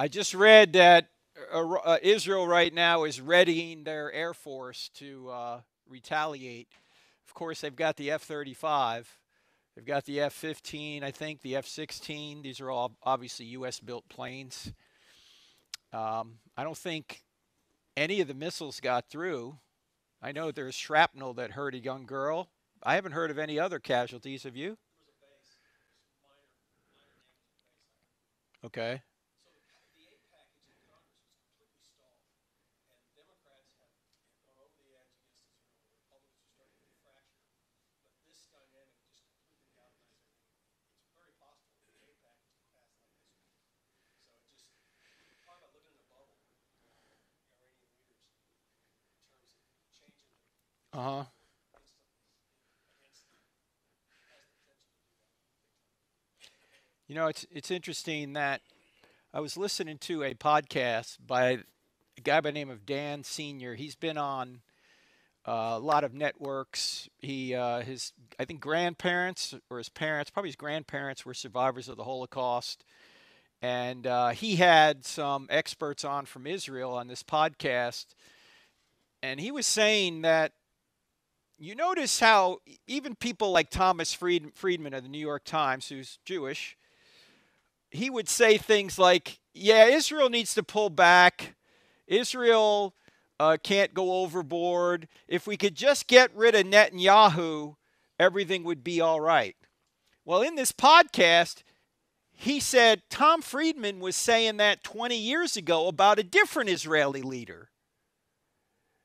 I just read that uh, uh, Israel right now is readying their air force to uh, retaliate. Of course, they've got the F 35, they've got the F 15, I think, the F 16. These are all obviously U.S. built planes. Um, I don't think any of the missiles got through. I know there's shrapnel that hurt a young girl. I haven't heard of any other casualties. Have you? Okay. Uh huh. You know, it's it's interesting that I was listening to a podcast by a guy by the name of Dan Senor. He's been on uh, a lot of networks. He uh, his I think grandparents or his parents, probably his grandparents, were survivors of the Holocaust, and uh, he had some experts on from Israel on this podcast, and he was saying that you notice how even people like Thomas Fried, Friedman of the New York Times, who's Jewish, he would say things like, "Yeah, Israel needs to pull back. Israel uh, can't go overboard. If we could just get rid of Netanyahu, everything would be all right." Well, in this podcast, he said Tom Friedman was saying that 20 years ago about a different Israeli leader.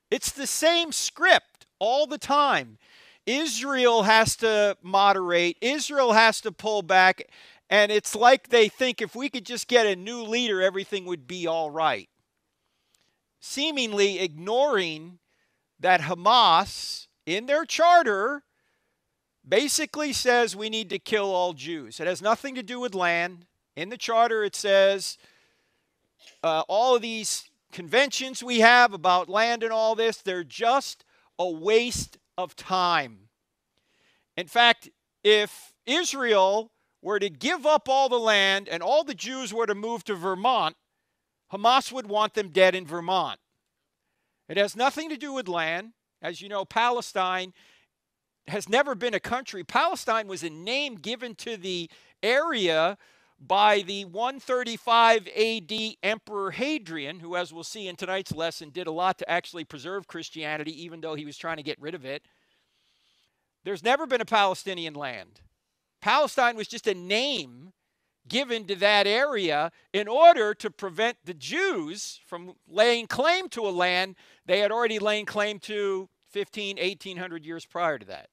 It's the same script all the time. Israel has to moderate, Israel has to pull back, and it's like they think if we could just get a new leader, everything would be all right. Seemingly ignoring that Hamas, in their charter, basically says we need to kill all Jews. It has nothing to do with land. In the charter, it says uh, all of these conventions we have about land and all this, they're just a waste of time. In fact, if Israel were to give up all the land and all the Jews were to move to Vermont, Hamas would want them dead in Vermont. It has nothing to do with land. As you know, Palestine has never been a country. Palestine was a name given to the area by the 135 AD Emperor Hadrian, who, as we'll see in tonight's lesson, did a lot to actually preserve Christianity, even though he was trying to get rid of it. There's never been a Palestinian land. Palestine was just a name given to that area in order to prevent the Jews from laying claim to a land they had already laid claim to 15, 1800 years prior to that.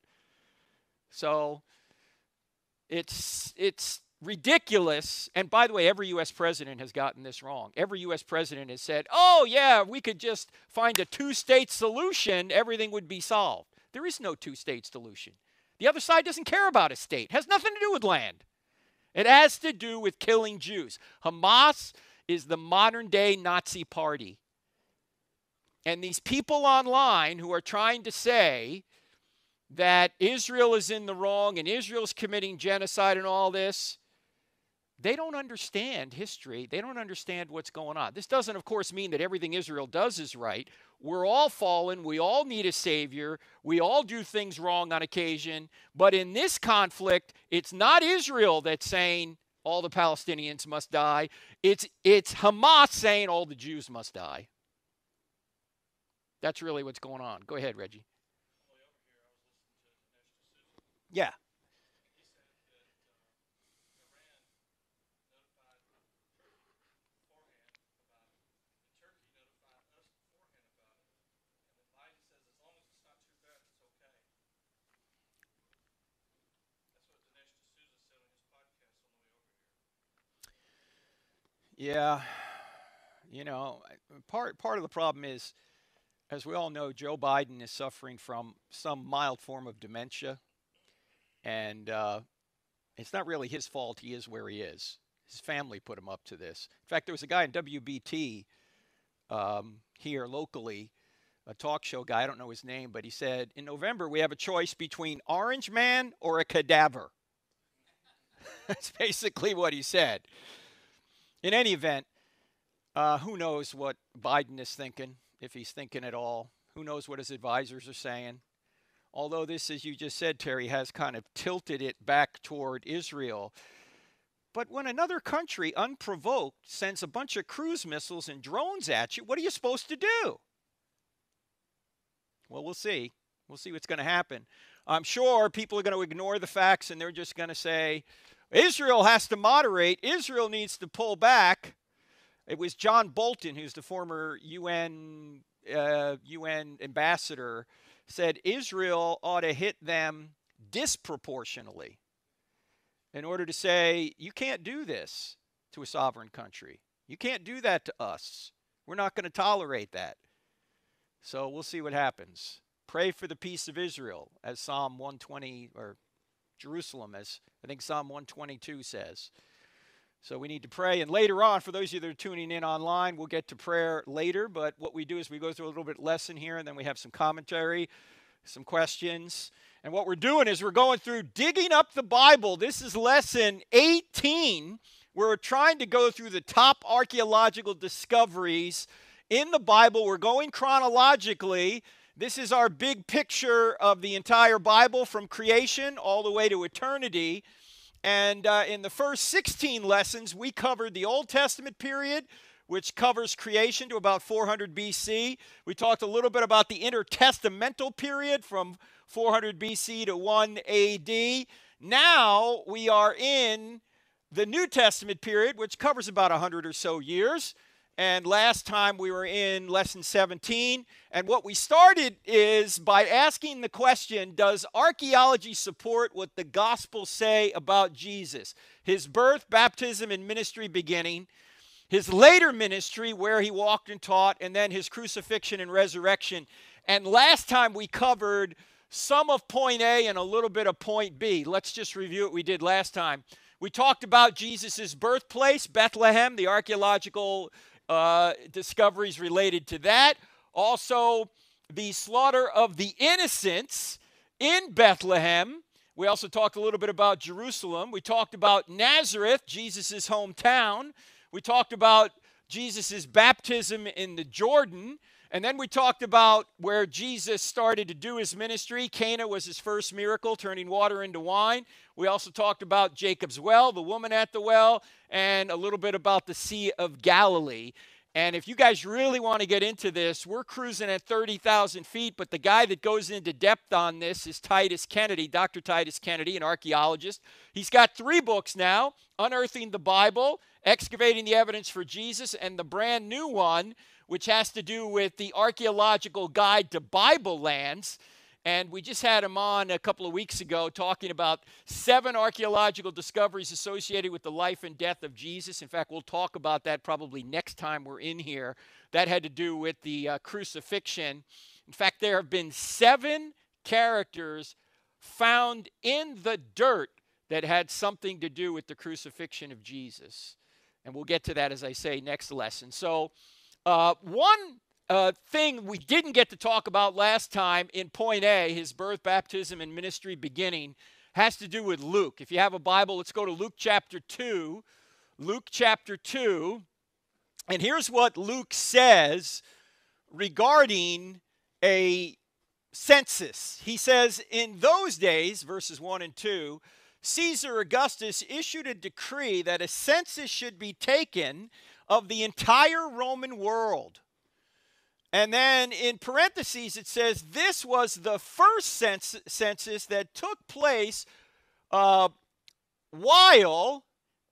So it's it's ridiculous. And by the way, every U.S. president has gotten this wrong. Every U.S. president has said, oh, yeah, we could just find a two state solution, everything would be solved. There is no two state solution. The other side doesn't care about a state, it has nothing to do with land. It has to do with killing Jews. Hamas is the modern day Nazi party. And these people online who are trying to say that Israel is in the wrong and Israel's committing genocide and all this, they don't understand history. They don't understand what's going on. This doesn't, of course, mean that everything Israel does is right. We're all fallen. We all need a savior. We all do things wrong on occasion. But in this conflict, it's not Israel that's saying all the Palestinians must die, it's, it's Hamas saying all the Jews must die. That's really what's going on. Go ahead, Reggie. Yeah. Yeah, you know, part part of the problem is, as we all know, Joe Biden is suffering from some mild form of dementia, and uh, it's not really his fault. He is where he is. His family put him up to this. In fact, there was a guy in WBT um, here locally, a talk show guy. I don't know his name, but he said, "In November, we have a choice between Orange Man or a cadaver." That's basically what he said. In any event, Uh, who knows what Biden is thinking, if he's thinking at all? Who knows what his advisors are saying? Although this, as you just said, Terry, has kind of tilted it back toward Israel. But when another country, unprovoked, sends a bunch of cruise missiles and drones at you, what are you supposed to do? Well, we'll see. We'll see what's going to happen. I'm sure people are going to ignore the facts and they're just going to say, Israel has to moderate, Israel needs to pull back. It was John Bolton, who's the former UN, uh, UN ambassador, said Israel ought to hit them disproportionately in order to say, you can't do this to a sovereign country. You can't do that to us. We're not going to tolerate that. So we'll see what happens. Pray for the peace of Israel, as Psalm 120, or Jerusalem, as I think Psalm 122 says. So we need to pray. And later on, for those of you that are tuning in online, we'll get to prayer later. But what we do is we go through a little bit lesson here, and then we have some commentary, some questions. And what we're doing is we're going through digging up the Bible. This is lesson 18. We're trying to go through the top archaeological discoveries in the Bible. We're going chronologically. This is our big picture of the entire Bible from creation all the way to eternity. And uh, in the first 16 lessons, we covered the Old Testament period, which covers creation to about 400 BC. We talked a little bit about the intertestamental period from 400 BC to 1 AD. Now we are in the New Testament period, which covers about 100 or so years. And last time we were in lesson 17. And what we started is by asking the question Does archaeology support what the Gospels say about Jesus? His birth, baptism, and ministry beginning, his later ministry, where he walked and taught, and then his crucifixion and resurrection. And last time we covered some of point A and a little bit of point B. Let's just review what we did last time. We talked about Jesus' birthplace, Bethlehem, the archaeological uh, discoveries related to that. Also, the slaughter of the innocents in Bethlehem. We also talked a little bit about Jerusalem. We talked about Nazareth, Jesus' hometown. We talked about Jesus' baptism in the Jordan. And then we talked about where Jesus started to do his ministry. Cana was his first miracle, turning water into wine. We also talked about Jacob's well, the woman at the well, and a little bit about the Sea of Galilee. And if you guys really want to get into this, we're cruising at 30,000 feet, but the guy that goes into depth on this is Titus Kennedy, Dr. Titus Kennedy, an archaeologist. He's got three books now Unearthing the Bible, Excavating the Evidence for Jesus, and the brand new one which has to do with the archaeological guide to Bible lands. And we just had him on a couple of weeks ago talking about seven archaeological discoveries associated with the life and death of Jesus. In fact, we'll talk about that probably next time we're in here. That had to do with the uh, crucifixion. In fact, there have been seven characters found in the dirt that had something to do with the crucifixion of Jesus. And we'll get to that, as I say, next lesson. So, uh, one uh, thing we didn't get to talk about last time in point A, his birth, baptism, and ministry beginning, has to do with Luke. If you have a Bible, let's go to Luke chapter 2. Luke chapter 2. And here's what Luke says regarding a census. He says, In those days, verses 1 and 2, Caesar Augustus issued a decree that a census should be taken of the entire Roman world. And then in parentheses, it says this was the first census that took place uh, while,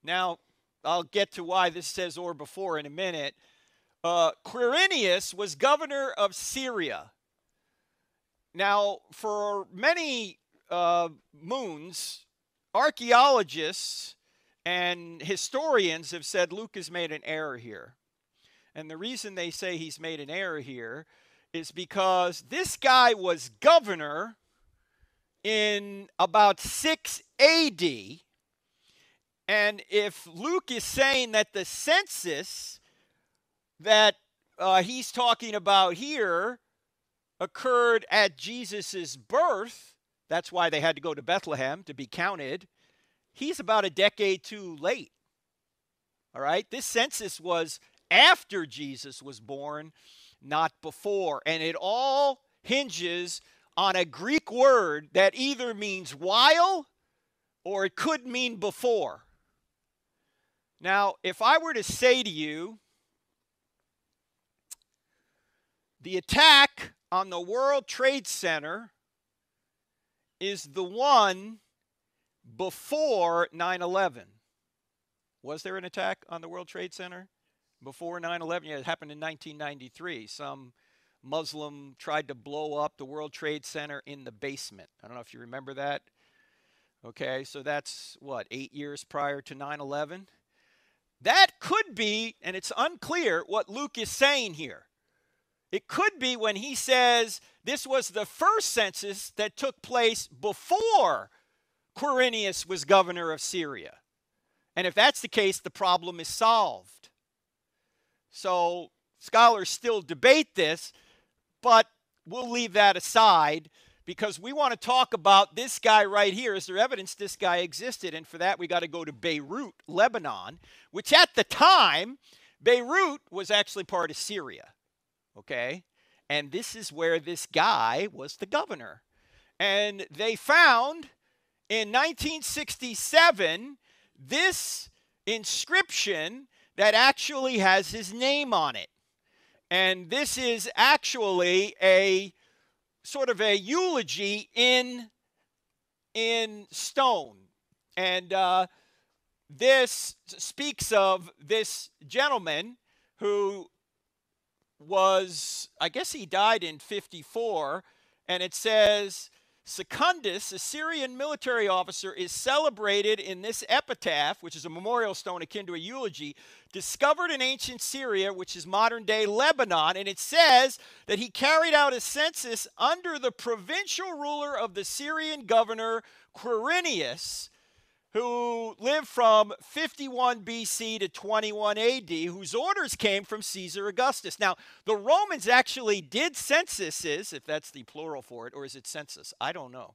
now I'll get to why this says or before in a minute, uh, Quirinius was governor of Syria. Now, for many uh, moons, archaeologists and historians have said Luke has made an error here. And the reason they say he's made an error here is because this guy was governor in about 6 AD. And if Luke is saying that the census that uh, he's talking about here occurred at Jesus' birth, that's why they had to go to Bethlehem to be counted he's about a decade too late. All right? This census was after Jesus was born, not before. And it all hinges on a Greek word that either means while or it could mean before. Now, if I were to say to you, the attack on the World Trade Center is the one before 9 11. Was there an attack on the World Trade Center before 9 11? Yeah, it happened in 1993. Some Muslim tried to blow up the World Trade Center in the basement. I don't know if you remember that. Okay, so that's what, eight years prior to 9 11? That could be, and it's unclear what Luke is saying here. It could be when he says this was the first census that took place before Quirinius was governor of Syria. And if that's the case, the problem is solved. So scholars still debate this, but we'll leave that aside because we want to talk about this guy right here. Is there evidence this guy existed? And for that, we got to go to Beirut, Lebanon, which at the time, Beirut was actually part of Syria. Okay? And this is where this guy was the governor. And they found in 1967 this inscription that actually has his name on it. And this is actually a sort of a eulogy in in stone. And uh, this speaks of this gentleman who was, I guess he died in 54, and it says, Secundus, a Syrian military officer, is celebrated in this epitaph, which is a memorial stone akin to a eulogy, discovered in ancient Syria, which is modern day Lebanon. And it says that he carried out a census under the provincial ruler of the Syrian governor Quirinius who lived from 51 BC to 21 AD, whose orders came from Caesar Augustus. Now, the Romans actually did censuses, if that's the plural for it, or is it census? I don't know.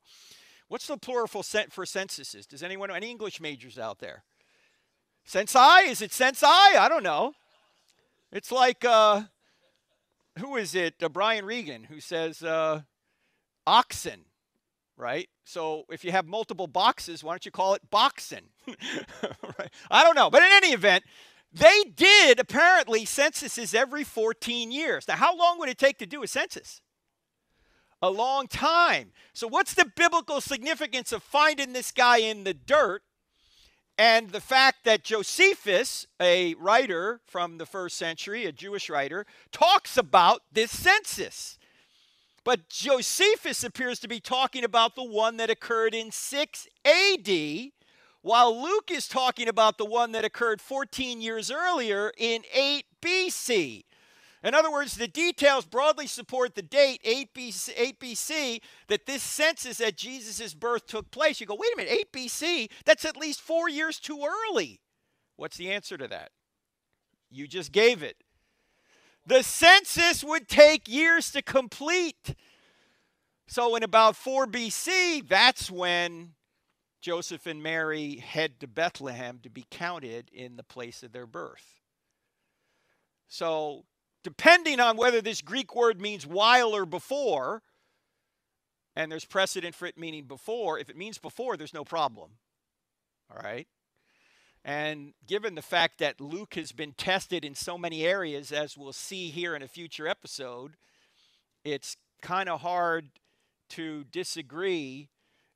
What's the plural for, censuses? Does anyone know? Any English majors out there? Censi? Is it censi? I don't know. It's like, uh, who is it? Uh, Brian Regan, who says uh, oxen right? So if you have multiple boxes, why don't you call it boxing? right? I don't know. But in any event, they did apparently censuses every 14 years. Now, how long would it take to do a census? A long time. So, what's the biblical significance of finding this guy in the dirt and the fact that Josephus, a writer from the first century, a Jewish writer, talks about this census? But Josephus appears to be talking about the one that occurred in 6 AD, while Luke is talking about the one that occurred 14 years earlier in 8 BC. In other words, the details broadly support the date 8 BC, 8 BC that this census at Jesus' birth took place. You go, wait a minute, 8 BC? That's at least four years too early. What's the answer to that? You just gave it. The census would take years to complete. So, in about 4 BC, that's when Joseph and Mary head to Bethlehem to be counted in the place of their birth. So, depending on whether this Greek word means while or before, and there's precedent for it meaning before, if it means before, there's no problem. All right? And given the fact that Luke has been tested in so many areas, as we'll see here in a future episode, it's kind of hard to disagree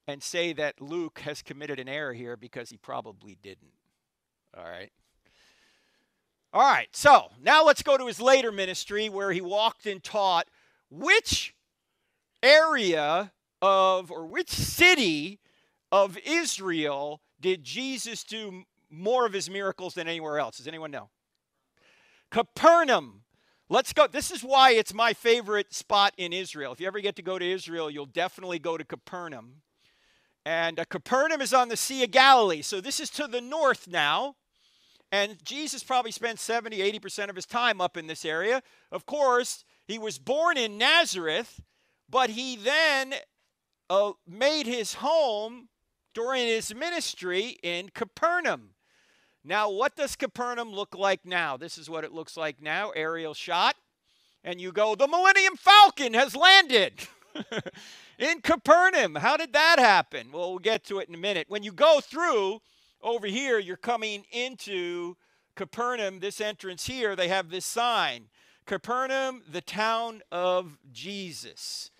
and say that Luke has committed an error here because he probably didn't. All right. All right, so now let's go to his later ministry where he walked and taught which area of, or which city of Israel did Jesus do more of his miracles than anywhere else. Does anyone know? Capernaum. Let's go. This is why it's my favorite spot in Israel. If you ever get to go to Israel, you'll definitely go to Capernaum. And uh, Capernaum is on the Sea of Galilee. So this is to the north now. And Jesus probably spent 70, 80% of his time up in this area. Of course, he was born in Nazareth, but he then uh, made his home during his ministry in Capernaum. Now, what does Capernaum look like now? This is what it looks like now aerial shot. And you go, the Millennium Falcon has landed in Capernaum. How did that happen? Well, we'll get to it in a minute. When you go through over here, you're coming into Capernaum, this entrance here, they have this sign Capernaum, the town of Jesus.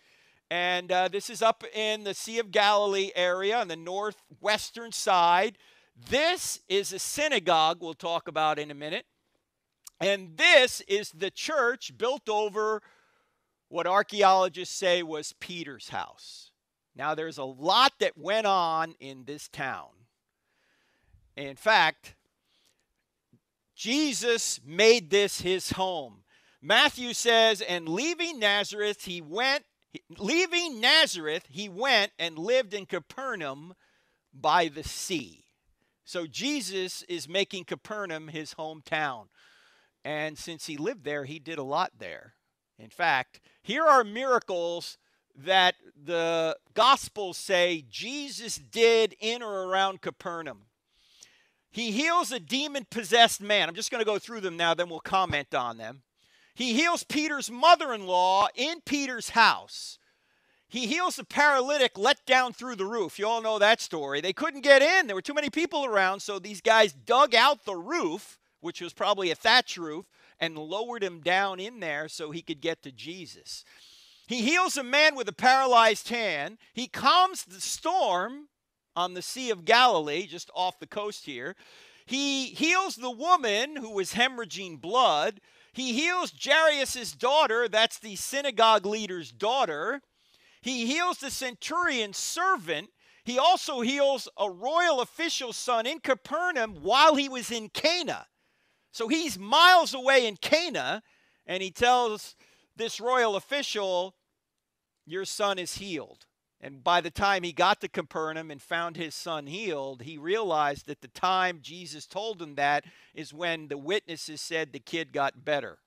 And uh, this is up in the Sea of Galilee area on the northwestern side. This is a synagogue we'll talk about in a minute. And this is the church built over what archaeologists say was Peter's house. Now, there's a lot that went on in this town. In fact, Jesus made this his home. Matthew says, and leaving Nazareth, he went, leaving Nazareth, he went and lived in Capernaum by the sea. So Jesus is making Capernaum his hometown. And since he lived there, he did a lot there. In fact, here are miracles that the Gospels say Jesus did in or around Capernaum. He heals a demon possessed man. I'm just going to go through them now, then we'll comment on them. He heals Peter's mother in law in Peter's house. He heals the paralytic let down through the roof. You all know that story. They couldn't get in, there were too many people around, so these guys dug out the roof, which was probably a thatch roof, and lowered him down in there so he could get to Jesus. He heals a man with a paralyzed hand. He calms the storm on the Sea of Galilee, just off the coast here. He heals the woman who was hemorrhaging blood. He heals Jairus' daughter, that's the synagogue leader's daughter. He heals the centurion's servant. He also heals a royal official's son in Capernaum while he was in Cana. So he's miles away in Cana, and he tells this royal official, Your son is healed. And by the time he got to Capernaum and found his son healed, he realized that the time Jesus told him that is when the witnesses said the kid got better.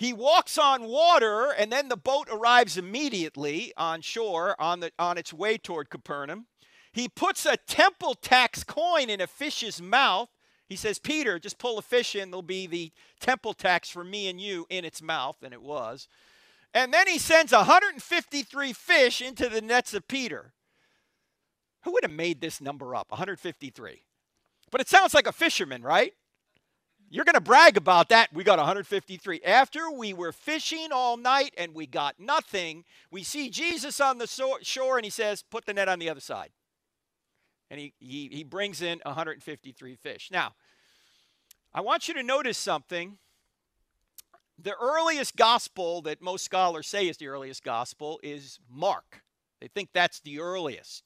He walks on water, and then the boat arrives immediately on shore on, the, on its way toward Capernaum. He puts a temple tax coin in a fish's mouth. He says, Peter, just pull a fish in, there'll be the temple tax for me and you in its mouth. And it was. And then he sends 153 fish into the nets of Peter. Who would have made this number up? 153. But it sounds like a fisherman, right? You're going to brag about that. We got 153. After we were fishing all night and we got nothing, we see Jesus on the shore and he says, Put the net on the other side. And he, he, he brings in 153 fish. Now, I want you to notice something the earliest gospel that most scholars say is the earliest gospel is Mark. They think that's the earliest.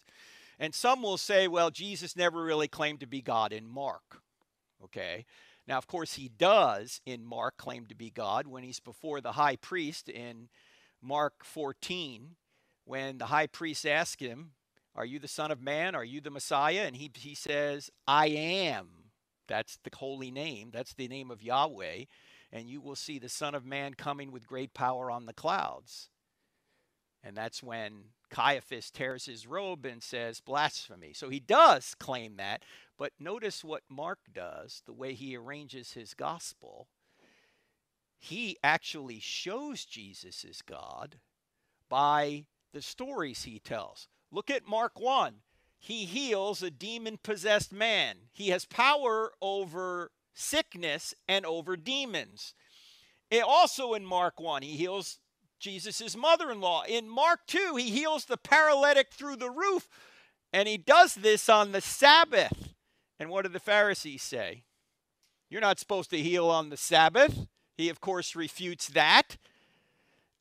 And some will say, well, Jesus never really claimed to be God in Mark. Okay. Now, of course, he does in Mark claim to be God when he's before the high priest in Mark 14, when the high priest asks him, Are you the Son of Man? Are you the Messiah? And he, he says, I am. That's the holy name. That's the name of Yahweh and you will see the Son of Man coming with great power on the clouds. And that's when Caiaphas tears his robe and says, blasphemy. So he does claim that. But notice what Mark does, the way he arranges his gospel. He actually shows Jesus is God by the stories he tells. Look at Mark 1. He heals a demon possessed man. He has power over sickness and over demons. Also in Mark 1, he heals Jesus' mother in law. In Mark 2, he heals the paralytic through the roof, and he does this on the Sabbath. And what do the Pharisees say? You're not supposed to heal on the Sabbath. He, of course, refutes that.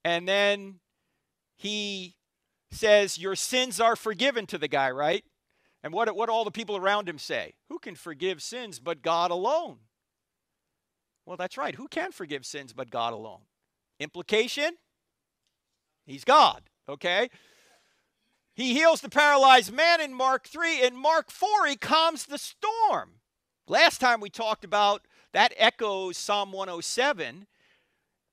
And then he says, Your sins are forgiven to the guy, right? And what, what all the people around him say? Who can forgive sins but God alone? Well, that's right. Who can forgive sins but God alone? Implication? He's God, okay? He heals the paralyzed man in Mark 3. In Mark 4, he calms the storm. Last time we talked about that echoes Psalm 107.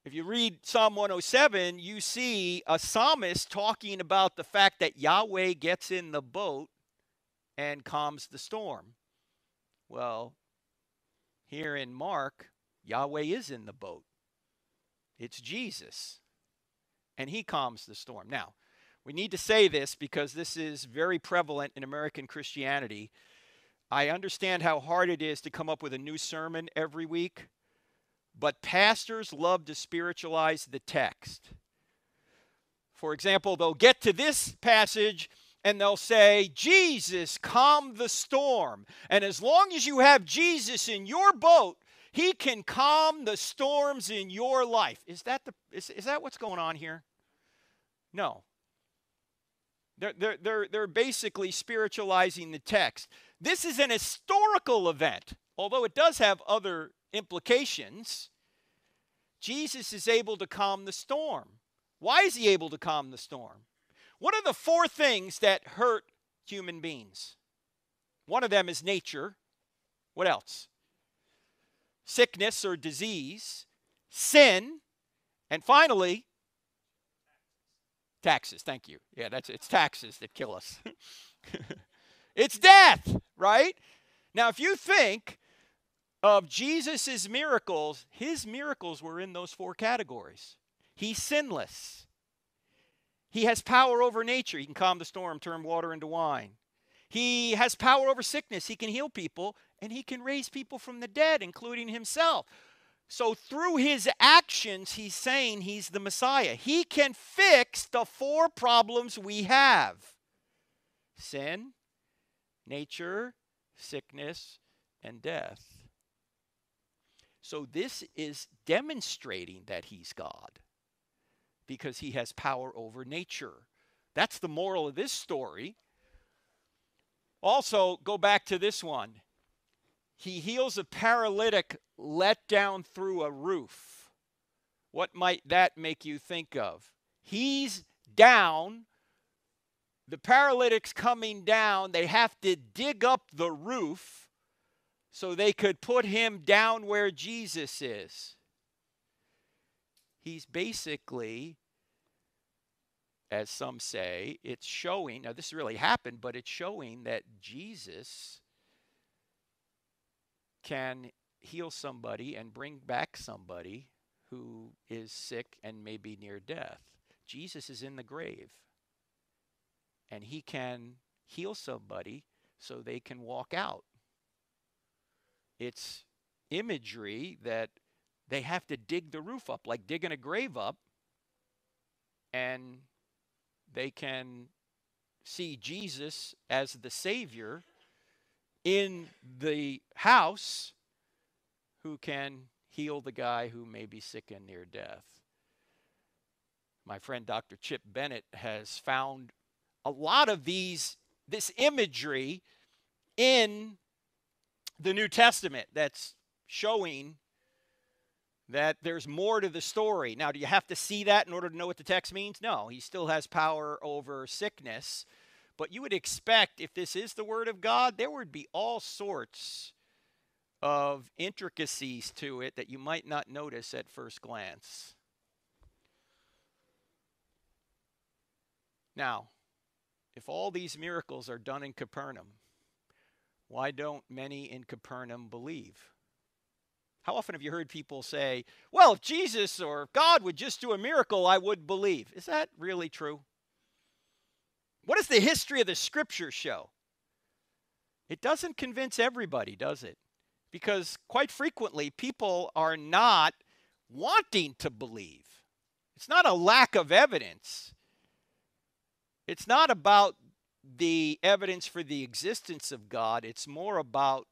If you read Psalm 107, you see a psalmist talking about the fact that Yahweh gets in the boat and calms the storm. Well, here in Mark, Yahweh is in the boat. It's Jesus. And he calms the storm. Now, we need to say this because this is very prevalent in American Christianity. I understand how hard it is to come up with a new sermon every week, but pastors love to spiritualize the text. For example, they'll get to this passage and they'll say, Jesus calmed the storm. And as long as you have Jesus in your boat, he can calm the storms in your life. Is that, the, is, is that what's going on here? No. They're, they're, they're, they're basically spiritualizing the text. This is an historical event, although it does have other implications. Jesus is able to calm the storm. Why is he able to calm the storm? What are the four things that hurt human beings? One of them is nature. What else? Sickness or disease, sin, and finally, taxes. Thank you. Yeah, that's it's taxes that kill us. it's death, right? Now, if you think of Jesus' miracles, his miracles were in those four categories. He's sinless. He has power over nature. He can calm the storm, turn water into wine. He has power over sickness. He can heal people, and he can raise people from the dead, including himself. So, through his actions, he's saying he's the Messiah. He can fix the four problems we have sin, nature, sickness, and death. So, this is demonstrating that he's God because he has power over nature. That's the moral of this story. Also, go back to this one. He heals a paralytic let down through a roof. What might that make you think of? He's down. The paralytic's coming down. They have to dig up the roof so they could put him down where Jesus is. He's basically as some say, it's showing, now this really happened, but it's showing that Jesus can heal somebody and bring back somebody who is sick and may be near death. Jesus is in the grave and he can heal somebody so they can walk out. It's imagery that they have to dig the roof up, like digging a grave up, and they can see Jesus as the Savior in the house who can heal the guy who may be sick and near death. My friend Dr. Chip Bennett has found a lot of these this imagery in the New Testament that's showing that there's more to the story. Now, do you have to see that in order to know what the text means? No, he still has power over sickness. But you would expect, if this is the Word of God, there would be all sorts of intricacies to it that you might not notice at first glance. Now, if all these miracles are done in Capernaum, why don't many in Capernaum believe? How often have you heard people say, well, if Jesus or God would just do a miracle, I would believe? Is that really true? What does the history of the scripture show? It doesn't convince everybody, does it? Because quite frequently, people are not wanting to believe. It's not a lack of evidence. It's not about the evidence for the existence of God, it's more about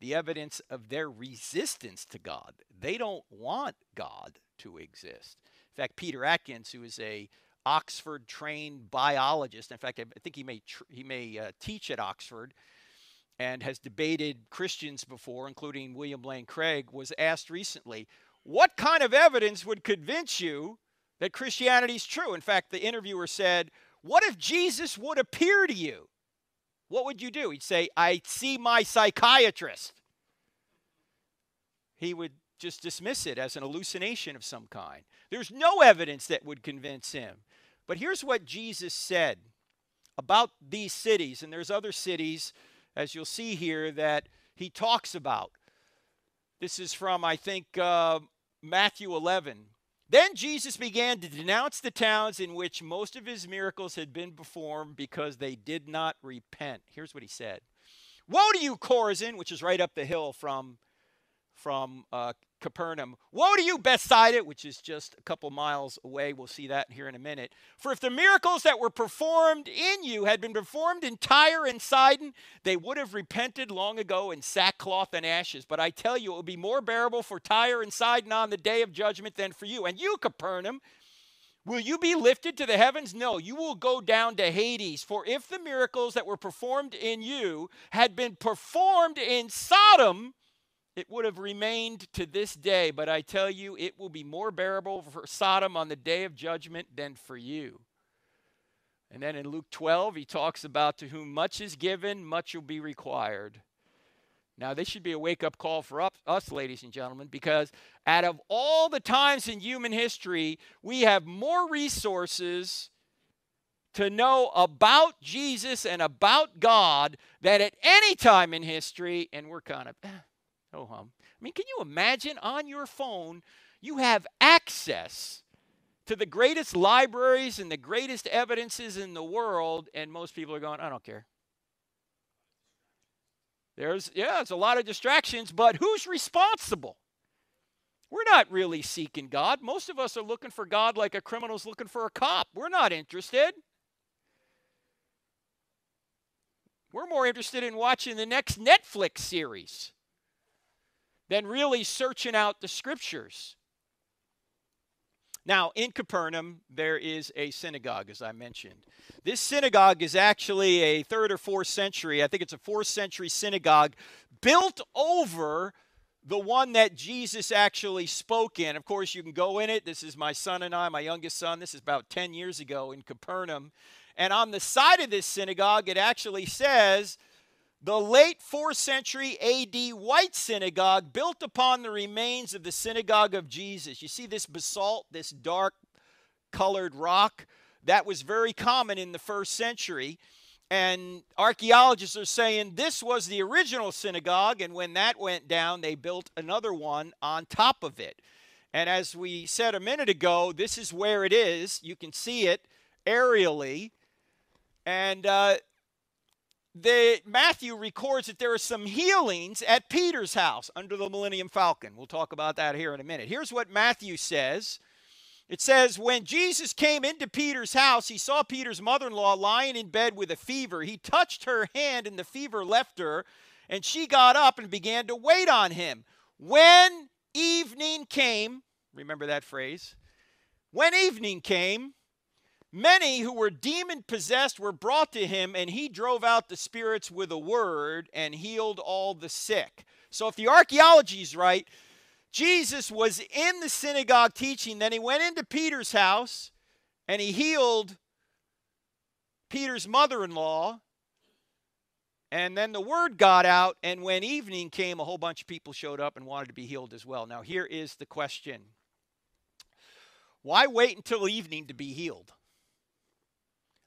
the evidence of their resistance to God. They don't want God to exist. In fact, Peter Atkins, who is a Oxford trained biologist, in fact, I think he may tr- he may uh, teach at Oxford and has debated Christians before, including William Lane Craig, was asked recently, "What kind of evidence would convince you that Christianity is true?" In fact, the interviewer said, "What if Jesus would appear to you?" what would you do? He'd say, I see my psychiatrist. He would just dismiss it as an hallucination of some kind. There's no evidence that would convince him. But here's what Jesus said about these cities, and there's other cities, as you'll see here, that he talks about. This is from, I think, uh, Matthew 11. Then Jesus began to denounce the towns in which most of his miracles had been performed because they did not repent. Here's what he said Woe to you, Chorazin, which is right up the hill from, from uh, Capernaum. Woe to you, Bethsaida, which is just a couple miles away. We'll see that here in a minute. For if the miracles that were performed in you had been performed in Tyre and Sidon, they would have repented long ago in sackcloth and ashes. But I tell you, it will be more bearable for Tyre and Sidon on the day of judgment than for you. And you, Capernaum, Will you be lifted to the heavens? No, you will go down to Hades. For if the miracles that were performed in you had been performed in Sodom, it would have remained to this day, but I tell you, it will be more bearable for Sodom on the day of judgment than for you. And then in Luke 12, he talks about to whom much is given, much will be required. Now, this should be a wake up call for us, ladies and gentlemen, because out of all the times in human history, we have more resources to know about Jesus and about God than at any time in history, and we're kind of. Eh Oh, hum. I mean, can you imagine on your phone you have access to the greatest libraries and the greatest evidences in the world, and most people are going, I don't care. There's, yeah, it's a lot of distractions, but who's responsible? We're not really seeking God. Most of us are looking for God like a criminal's looking for a cop. We're not interested. We're more interested in watching the next Netflix series than really searching out the scriptures. Now, in Capernaum, there is a synagogue, as I mentioned. This synagogue is actually a third or fourth century, I think it's a fourth century synagogue, built over the one that Jesus actually spoke in. Of course, you can go in it. This is my son and I, my youngest son. This is about 10 years ago in Capernaum. And on the side of this synagogue, it actually says, the late 4th century AD white synagogue built upon the remains of the synagogue of Jesus. You see this basalt, this dark colored rock? That was very common in the first century. And archaeologists are saying this was the original synagogue, and when that went down, they built another one on top of it. And as we said a minute ago, this is where it is. You can see it aerially. And uh, the Matthew records that there are some healings at Peter's house under the Millennium Falcon. We'll talk about that here in a minute. Here's what Matthew says. It says, When Jesus came into Peter's house, he saw Peter's mother in law lying in bed with a fever. He touched her hand, and the fever left her, and she got up and began to wait on him. When evening came, remember that phrase? When evening came, Many who were demon possessed were brought to him, and he drove out the spirits with a word and healed all the sick. So, if the archaeology is right, Jesus was in the synagogue teaching. Then he went into Peter's house and he healed Peter's mother in law. And then the word got out, and when evening came, a whole bunch of people showed up and wanted to be healed as well. Now, here is the question Why wait until evening to be healed?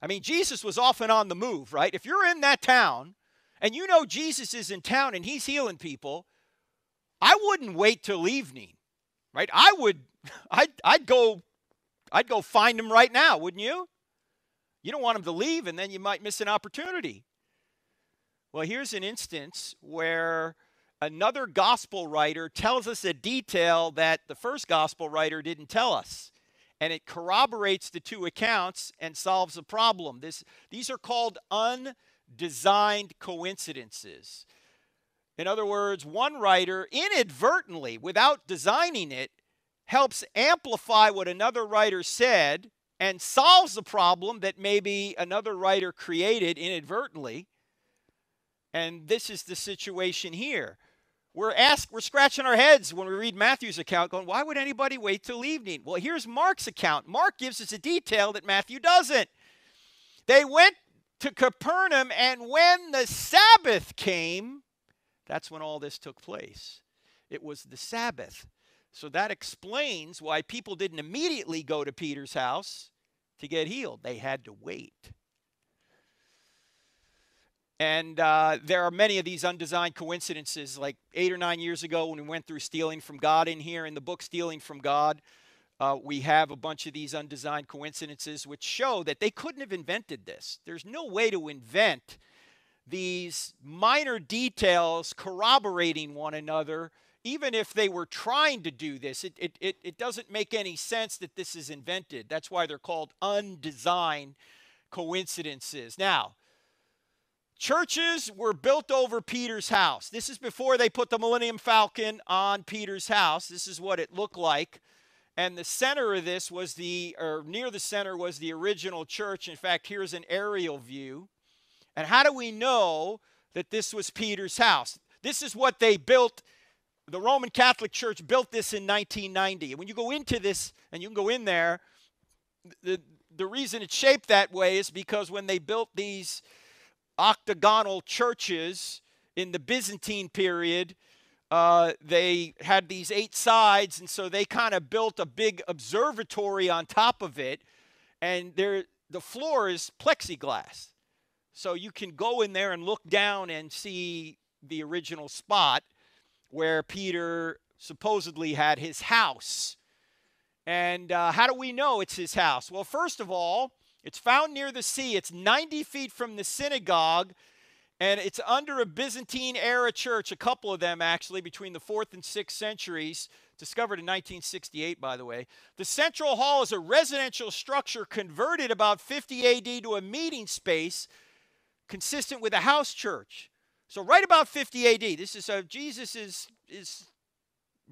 I mean, Jesus was often on the move, right? If you're in that town and you know Jesus is in town and he's healing people, I wouldn't wait till evening, right? I would, I'd, I'd go, I'd go find him right now, wouldn't you? You don't want him to leave and then you might miss an opportunity. Well, here's an instance where another gospel writer tells us a detail that the first gospel writer didn't tell us and it corroborates the two accounts and solves a problem. This, these are called undesigned coincidences. In other words, one writer inadvertently, without designing it, helps amplify what another writer said and solves a problem that maybe another writer created inadvertently. And this is the situation here we're asked, we're scratching our heads when we read Matthew's account, going, why would anybody wait till evening? Well, here's Mark's account. Mark gives us a detail that Matthew doesn't. They went to Capernaum, and when the Sabbath came, that's when all this took place. It was the Sabbath. So that explains why people didn't immediately go to Peter's house to get healed. They had to wait. And uh, there are many of these undesigned coincidences. Like eight or nine years ago, when we went through Stealing from God in here in the book Stealing from God, uh, we have a bunch of these undesigned coincidences which show that they couldn't have invented this. There's no way to invent these minor details corroborating one another, even if they were trying to do this. It, it, it, it doesn't make any sense that this is invented. That's why they're called undesigned coincidences. Now, churches were built over Peter's house. This is before they put the Millennium Falcon on Peter's house. This is what it looked like. And the center of this was the, or near the center was the original church. In fact, here's an aerial view. And how do we know that this was Peter's house? This is what they built. The Roman Catholic Church built this in 1990. And when you go into this, and you can go in there, the, the reason it's shaped that way is because when they built these octagonal churches in the Byzantine period, uh, they had these eight sides, and so they kind of built a big observatory on top of it. And there, the floor is plexiglass. So you can go in there and look down and see the original spot where Peter supposedly had his house. And uh, how do we know it's his house? Well, first of all, it's found near the sea. It's 90 feet from the synagogue and it's under a Byzantine era church, a couple of them actually, between the 4th and 6th centuries, discovered in 1968, by the way. The central hall is a residential structure converted about 50 AD to a meeting space consistent with a house church. So, right about 50 AD, this is uh, Jesus is, is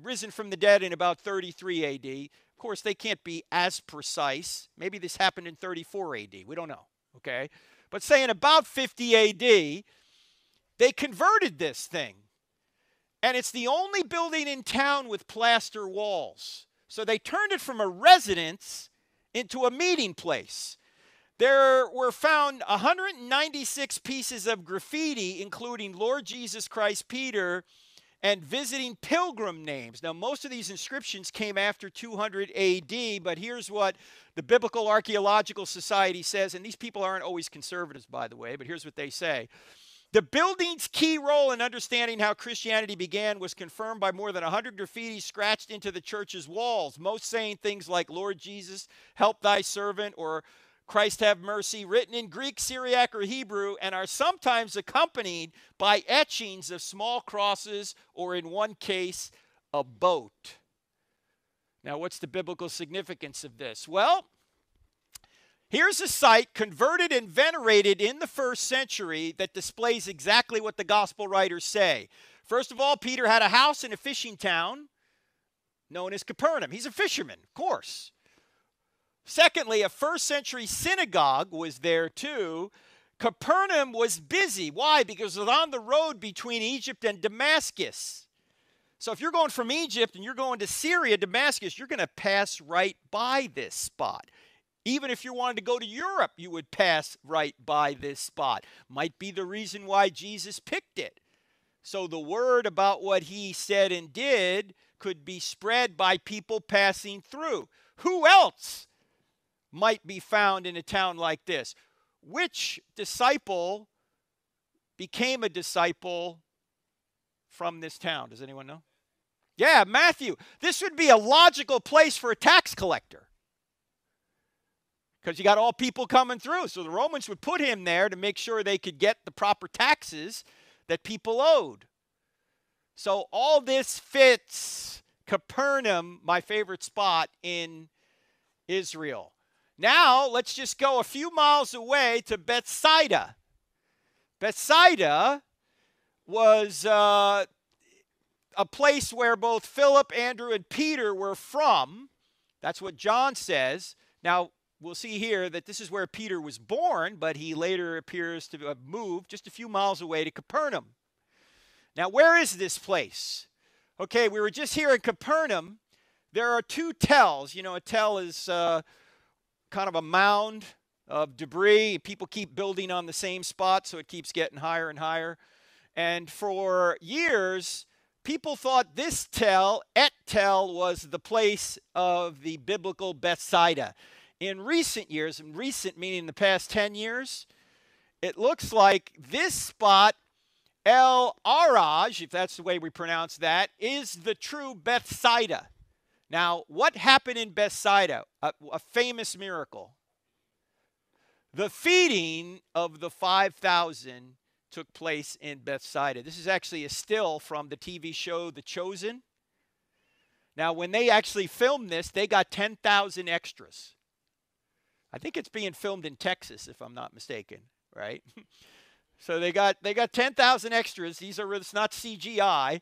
risen from the dead in about 33 AD. Of course, they can't be as precise. Maybe this happened in 34 AD. We don't know. Okay? But saying about 50 AD, they converted this thing. And it's the only building in town with plaster walls. So they turned it from a residence into a meeting place. There were found 196 pieces of graffiti, including Lord Jesus Christ Peter and visiting pilgrim names. Now, most of these inscriptions came after 200 AD, but here's what the Biblical Archaeological Society says, and these people aren't always conservatives, by the way, but here's what they say. The building's key role in understanding how Christianity began was confirmed by more than 100 graffiti scratched into the church's walls, most saying things like, Lord Jesus, help thy servant, or Christ have mercy, written in Greek, Syriac, or Hebrew, and are sometimes accompanied by etchings of small crosses, or in one case, a boat. Now, what's the biblical significance of this? Well, Here's a site converted and venerated in the first century that displays exactly what the gospel writers say. First of all, Peter had a house in a fishing town known as Capernaum. He's a fisherman, of course. Secondly, a first century synagogue was there too. Capernaum was busy. Why? Because it was on the road between Egypt and Damascus. So if you're going from Egypt and you're going to Syria, Damascus, you're going to pass right by this spot. Even if you wanted to go to Europe, you would pass right by this spot. Might be the reason why Jesus picked it. So the word about what he said and did could be spread by people passing through. Who else might be found in a town like this? Which disciple became a disciple from this town? Does anyone know? Yeah, Matthew. This would be a logical place for a tax collector because you got all people coming through. So the Romans would put him there to make sure they could get the proper taxes that people owed. So all this fits Capernaum, my favorite spot in Israel. Now let's just go a few miles away to Bethsaida. Bethsaida was uh, a place where both Philip, Andrew, and Peter were from. That's what John says. Now, we'll see here that this is where Peter was born, but he later appears to have moved just a few miles away to Capernaum. Now, where is this place? Okay, we were just here in Capernaum. There are two tells. You know, a tell is uh, kind of a mound of debris. People keep building on the same spot, so it keeps getting higher and higher. And for years, people thought this tell, Et Tel, was the place of the biblical Bethsaida. In recent years, and recent meaning the past 10 years, it looks like this spot, El Araj, if that's the way we pronounce that, is the true Bethsaida. Now, what happened in Bethsaida? A, a famous miracle. The feeding of the 5,000 took place in Bethsaida. This is actually a still from the TV show The Chosen. Now, when they actually filmed this, they got 10,000 extras. I think it's being filmed in Texas, if I'm not mistaken, right? so they got they got 10,000 extras. These are it's not CGI,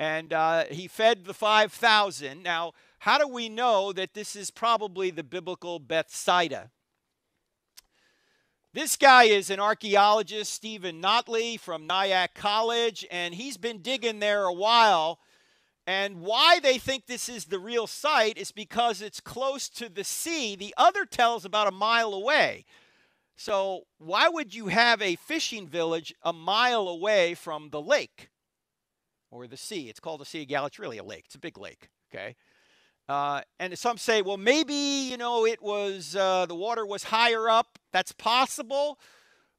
and uh, he fed the 5,000. Now, how do we know that this is probably the biblical Bethsaida? This guy is an archaeologist, Steven Notley from Nyack College, and he's been digging there a while. And why they think this is the real site is because it's close to the sea. The other tells about a mile away. So, why would you have a fishing village a mile away from the lake or the sea? It's called the Sea of Galilee. It's really a lake, it's a big lake. Okay. Uh, and some say, well, maybe, you know, it was, uh, the water was higher up. That's possible.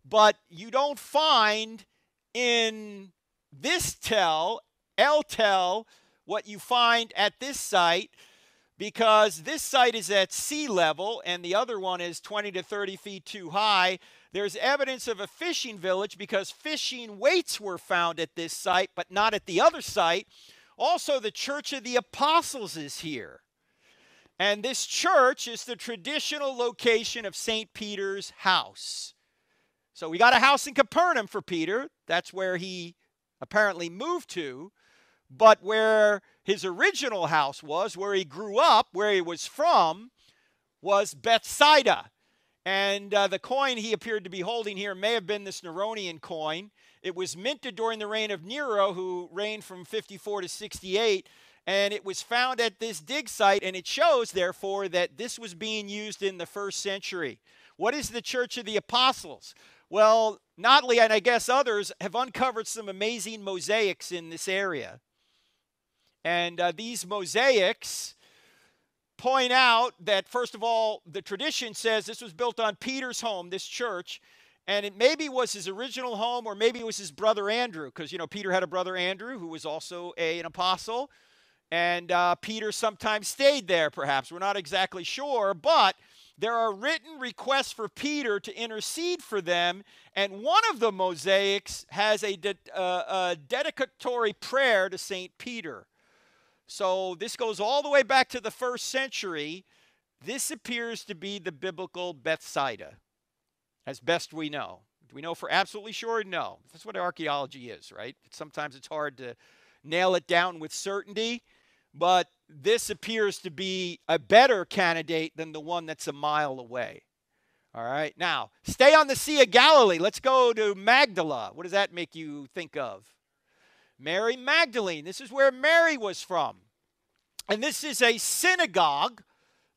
But you don't find in this tell, El Tell, what you find at this site because this site is at sea level and the other one is 20 to 30 feet too high. There's evidence of a fishing village because fishing weights were found at this site, but not at the other site. Also, the Church of the Apostles is here. And this church is the traditional location of St. Peter's house. So we got a house in Capernaum for Peter. That's where he apparently moved to. But where his original house was, where he grew up, where he was from, was Bethsaida. And uh, the coin he appeared to be holding here may have been this Neronian coin. It was minted during the reign of Nero, who reigned from 54 to 68. And it was found at this dig site, and it shows, therefore, that this was being used in the first century. What is the Church of the Apostles? Well, Notley and I guess others have uncovered some amazing mosaics in this area. And uh, these mosaics point out that, first of all, the tradition says this was built on Peter's home, this church, and it maybe was his original home or maybe it was his brother Andrew, because, you know, Peter had a brother Andrew who was also a, an apostle. And uh, Peter sometimes stayed there, perhaps. We're not exactly sure, but there are written requests for Peter to intercede for them. And one of the mosaics has a, de- uh, a dedicatory prayer to St. Peter. So this goes all the way back to the first century. This appears to be the biblical Bethsaida, as best we know. Do we know for absolutely sure? No. That's what archaeology is, right? Sometimes it's hard to nail it down with certainty, but this appears to be a better candidate than the one that's a mile away. All right. Now, stay on the Sea of Galilee. Let's go to Magdala. What does that make you think of? Mary Magdalene. This is where Mary was from. And this is a synagogue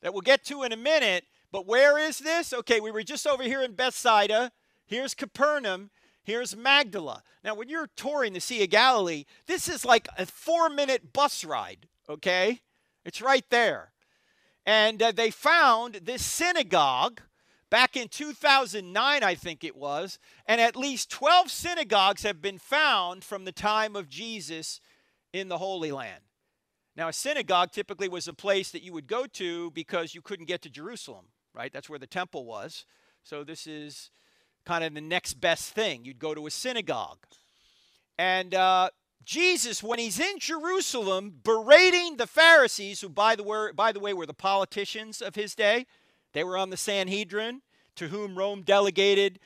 that we'll get to in a minute. But where is this? Okay, we were just over here in Bethsaida. Here's Capernaum. Here's Magdala. Now, when you're touring the Sea of Galilee, this is like a four minute bus ride, okay? It's right there. And uh, they found this synagogue back in 2009, I think it was, and at least 12 synagogues have been found from the time of Jesus in the Holy Land. Now, a synagogue typically was a place that you would go to because you couldn't get to Jerusalem, right? That's where the temple was. So, this is kind of the next best thing. You'd go to a synagogue. And uh, Jesus, when he's in Jerusalem, berating the Pharisees, who, by the, way, by the way, were the politicians of his day, they were on the Sanhedrin, to whom Rome delegated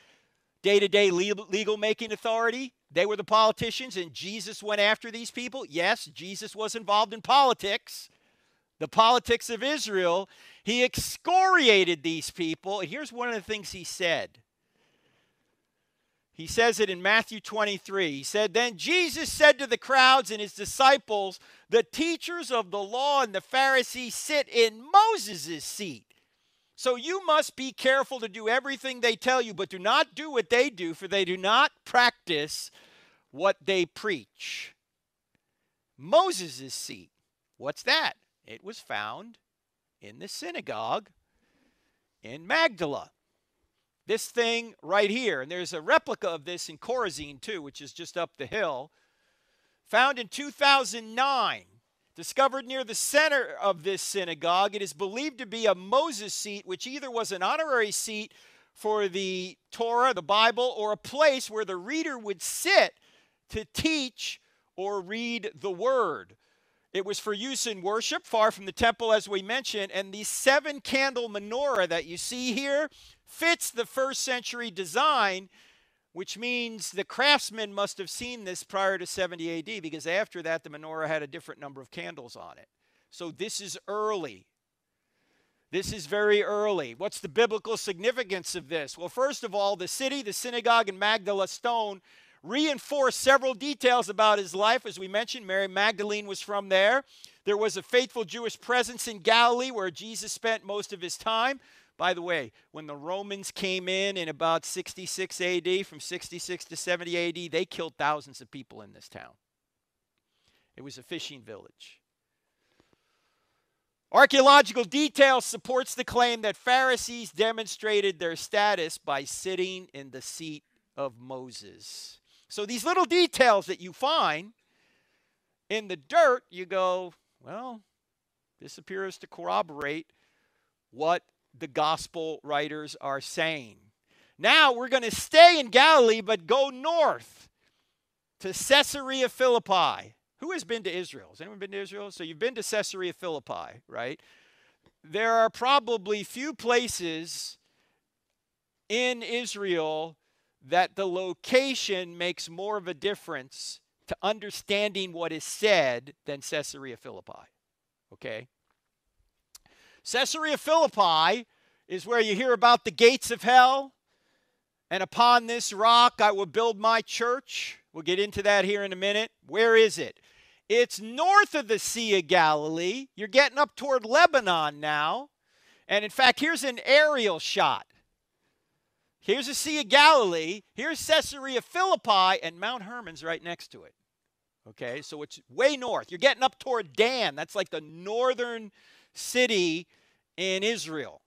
day to day legal making authority. They were the politicians, and Jesus went after these people. Yes, Jesus was involved in politics, the politics of Israel. He excoriated these people. And here's one of the things he said. He says it in Matthew 23. He said, Then Jesus said to the crowds and his disciples, The teachers of the law and the Pharisees sit in Moses' seat. So you must be careful to do everything they tell you, but do not do what they do, for they do not practice what they preach. Moses' seat. What's that? It was found in the synagogue in Magdala. This thing right here, and there's a replica of this in Chorazin too, which is just up the hill, found in 2009, discovered near the center of this synagogue. It is believed to be a Moses seat, which either was an honorary seat for the Torah, the Bible, or a place where the reader would sit to teach or read the word. It was for use in worship, far from the temple, as we mentioned. And the seven candle menorah that you see here fits the first century design, which means the craftsmen must have seen this prior to 70 AD, because after that, the menorah had a different number of candles on it. So this is early. This is very early. What's the biblical significance of this? Well, first of all, the city, the synagogue, and Magdala stone reinforce several details about his life. As we mentioned, Mary Magdalene was from there. There was a faithful Jewish presence in Galilee where Jesus spent most of his time. By the way, when the Romans came in in about 66 AD, from 66 to 70 AD, they killed thousands of people in this town. It was a fishing village. Archaeological detail supports the claim that Pharisees demonstrated their status by sitting in the seat of Moses. So these little details that you find in the dirt, you go, well, this appears to corroborate what the gospel writers are saying. Now we're going to stay in Galilee, but go north to Caesarea Philippi. Who has been to Israel? Has anyone been to Israel? So you've been to Caesarea Philippi, right? There are probably few places in Israel that the location makes more of a difference to understanding what is said than Caesarea Philippi. Okay? Caesarea Philippi is where you hear about the gates of hell, and upon this rock I will build my church. We'll get into that here in a minute. Where is it? It's north of the Sea of Galilee. You're getting up toward Lebanon now. And in fact, here's an aerial shot. Here's the Sea of Galilee. Here's Caesarea Philippi, and Mount Hermon's right next to it. Okay, so it's way north. You're getting up toward Dan. That's like the northern city in Israel,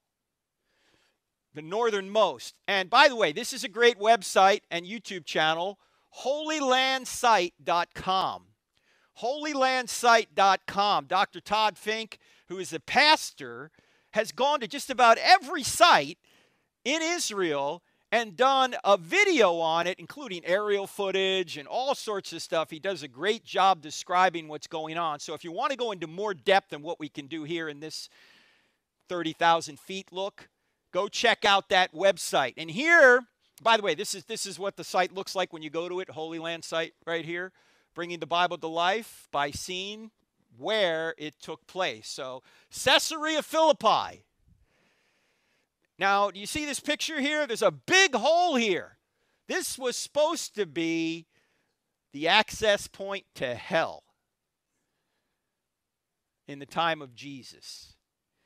the northernmost. And by the way, this is a great website and YouTube channel holylandsite.com. Holylandsite.com. Dr. Todd Fink, who is a pastor, has gone to just about every site in Israel and done a video on it, including aerial footage and all sorts of stuff. He does a great job describing what's going on. So if you want to go into more depth than what we can do here in this 30,000 feet look, go check out that website. And here, by the way, this is this is what the site looks like when you go to it, Holy Land site right here, bringing the Bible to life by seeing where it took place. So Caesarea Philippi, now, do you see this picture here? There's a big hole here. This was supposed to be the access point to hell in the time of Jesus.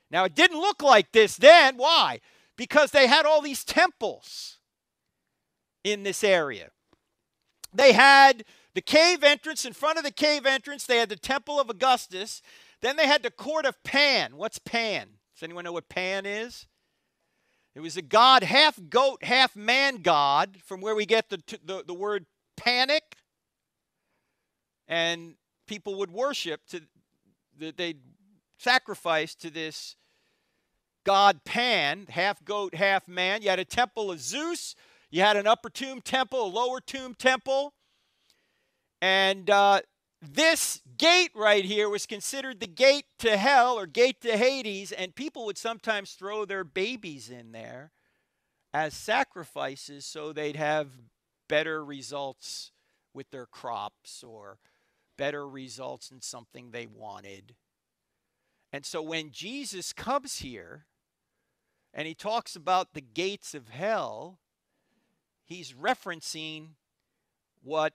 Now, it didn't look like this then. Why? Because they had all these temples in this area. They had the cave entrance. In front of the cave entrance, they had the Temple of Augustus. Then they had the Court of Pan. What's Pan? Does anyone know what Pan is? It was a god, half goat, half man god, from where we get the, the, the word panic. And people would worship to that they'd sacrifice to this god Pan, half goat, half man. You had a temple of Zeus. You had an upper tomb temple, a lower tomb temple. And uh, this gate right here was considered the gate to hell or gate to Hades, and people would sometimes throw their babies in there as sacrifices so they'd have better results with their crops or better results in something they wanted. And so when Jesus comes here and he talks about the gates of hell, he's referencing what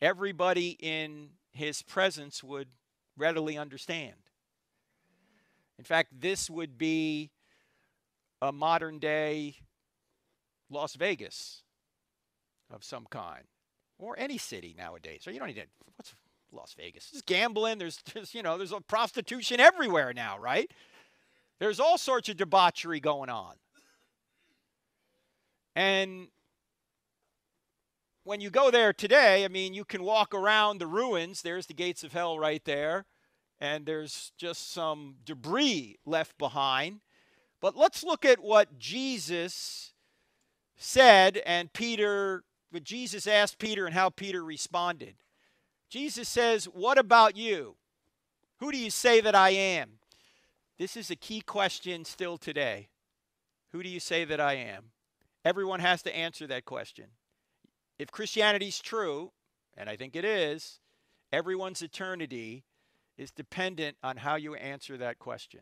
everybody in his presence would readily understand. In fact, this would be a modern day Las Vegas of some kind, or any city nowadays. So you don't need to. What's Las Vegas? There's gambling. There's, there's you know there's a prostitution everywhere now, right? There's all sorts of debauchery going on. And when you go there today, I mean, you can walk around the ruins. There's the gates of hell right there. And there's just some debris left behind. But let's look at what Jesus said and Peter, what Jesus asked Peter and how Peter responded. Jesus says, What about you? Who do you say that I am? This is a key question still today. Who do you say that I am? Everyone has to answer that question. If Christianity is true, and I think it is, everyone's eternity is dependent on how you answer that question.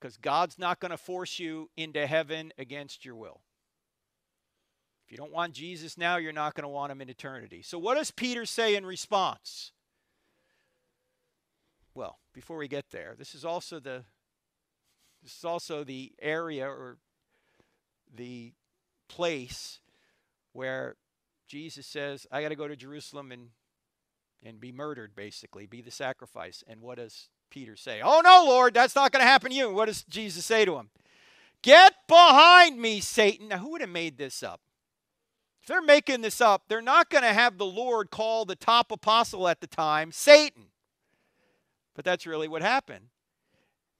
Because God's not going to force you into heaven against your will. If you don't want Jesus now, you're not going to want him in eternity. So, what does Peter say in response? Well, before we get there, this is also the this is also the area or the place where Jesus says, I got to go to Jerusalem and and be murdered basically, be the sacrifice. And what does Peter say? Oh no, Lord, that's not going to happen to you. What does Jesus say to him? Get behind me, Satan. Now, who would have made this up? If they're making this up, they're not going to have the Lord call the top apostle at the time Satan. But that's really what happened.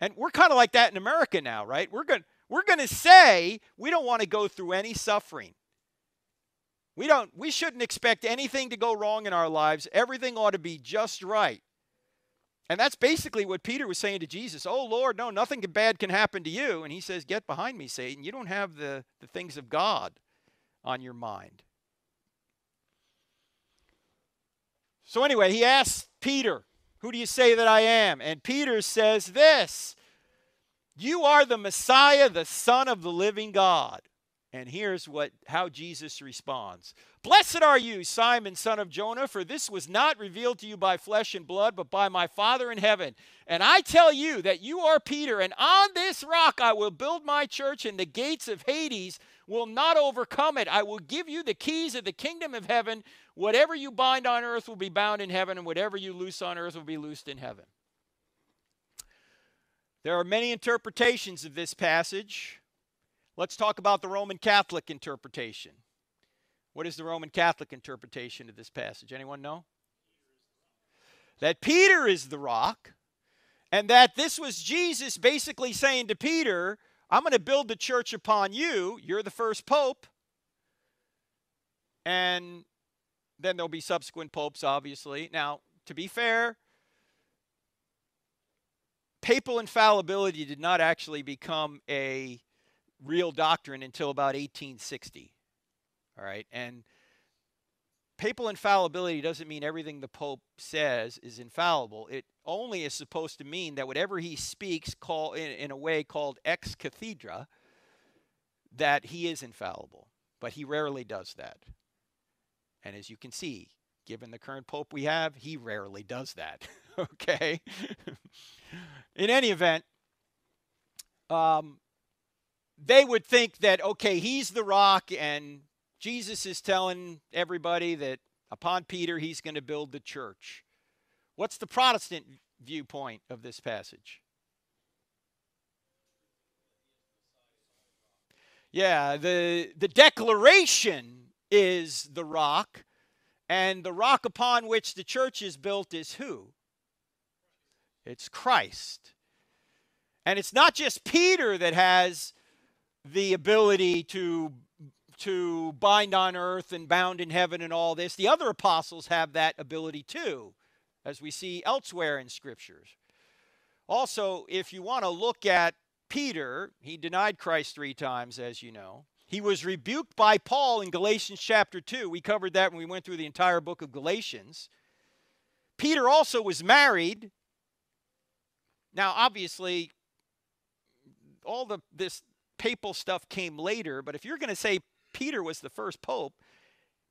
And we're kind of like that in America now, right? We're going we're going to say we don't want to go through any suffering. We don't we shouldn't expect anything to go wrong in our lives. Everything ought to be just right. And that's basically what Peter was saying to Jesus. Oh Lord, no, nothing bad can happen to you. And he says, Get behind me, Satan. You don't have the, the things of God on your mind. So anyway, he asks Peter, who do you say that I am? And Peter says this You are the Messiah, the Son of the living God. And here's what how Jesus responds. Blessed are you, Simon, son of Jonah, for this was not revealed to you by flesh and blood, but by my Father in heaven. And I tell you that you are Peter, and on this rock I will build my church, and the gates of Hades will not overcome it. I will give you the keys of the kingdom of heaven. Whatever you bind on earth will be bound in heaven, and whatever you loose on earth will be loosed in heaven. There are many interpretations of this passage. Let's talk about the Roman Catholic interpretation. What is the Roman Catholic interpretation of this passage? Anyone know? That Peter is the rock, and that this was Jesus basically saying to Peter, I'm going to build the church upon you. You're the first pope. And then there'll be subsequent popes, obviously. Now, to be fair, papal infallibility did not actually become a real doctrine until about 1860. All right. And papal infallibility doesn't mean everything the Pope says is infallible. It only is supposed to mean that whatever he speaks call in, in a way called ex cathedra, that he is infallible. But he rarely does that. And as you can see, given the current pope we have, he rarely does that. okay? In any event, um, they would think that, okay, he's the rock, and Jesus is telling everybody that upon Peter, he's going to build the church. What's the Protestant viewpoint of this passage? Yeah, the, the declaration is the rock, and the rock upon which the church is built is who? It's Christ. And it's not just Peter that has the ability to to bind on earth and bound in heaven and all this. The other apostles have that ability too, as we see elsewhere in scriptures. Also, if you want to look at Peter, he denied Christ three times, as you know. He was rebuked by Paul in Galatians chapter 2. We covered that when we went through the entire book of Galatians. Peter also was married. Now, obviously, all the this papal stuff came later, but if you're going to say Peter was the first pope,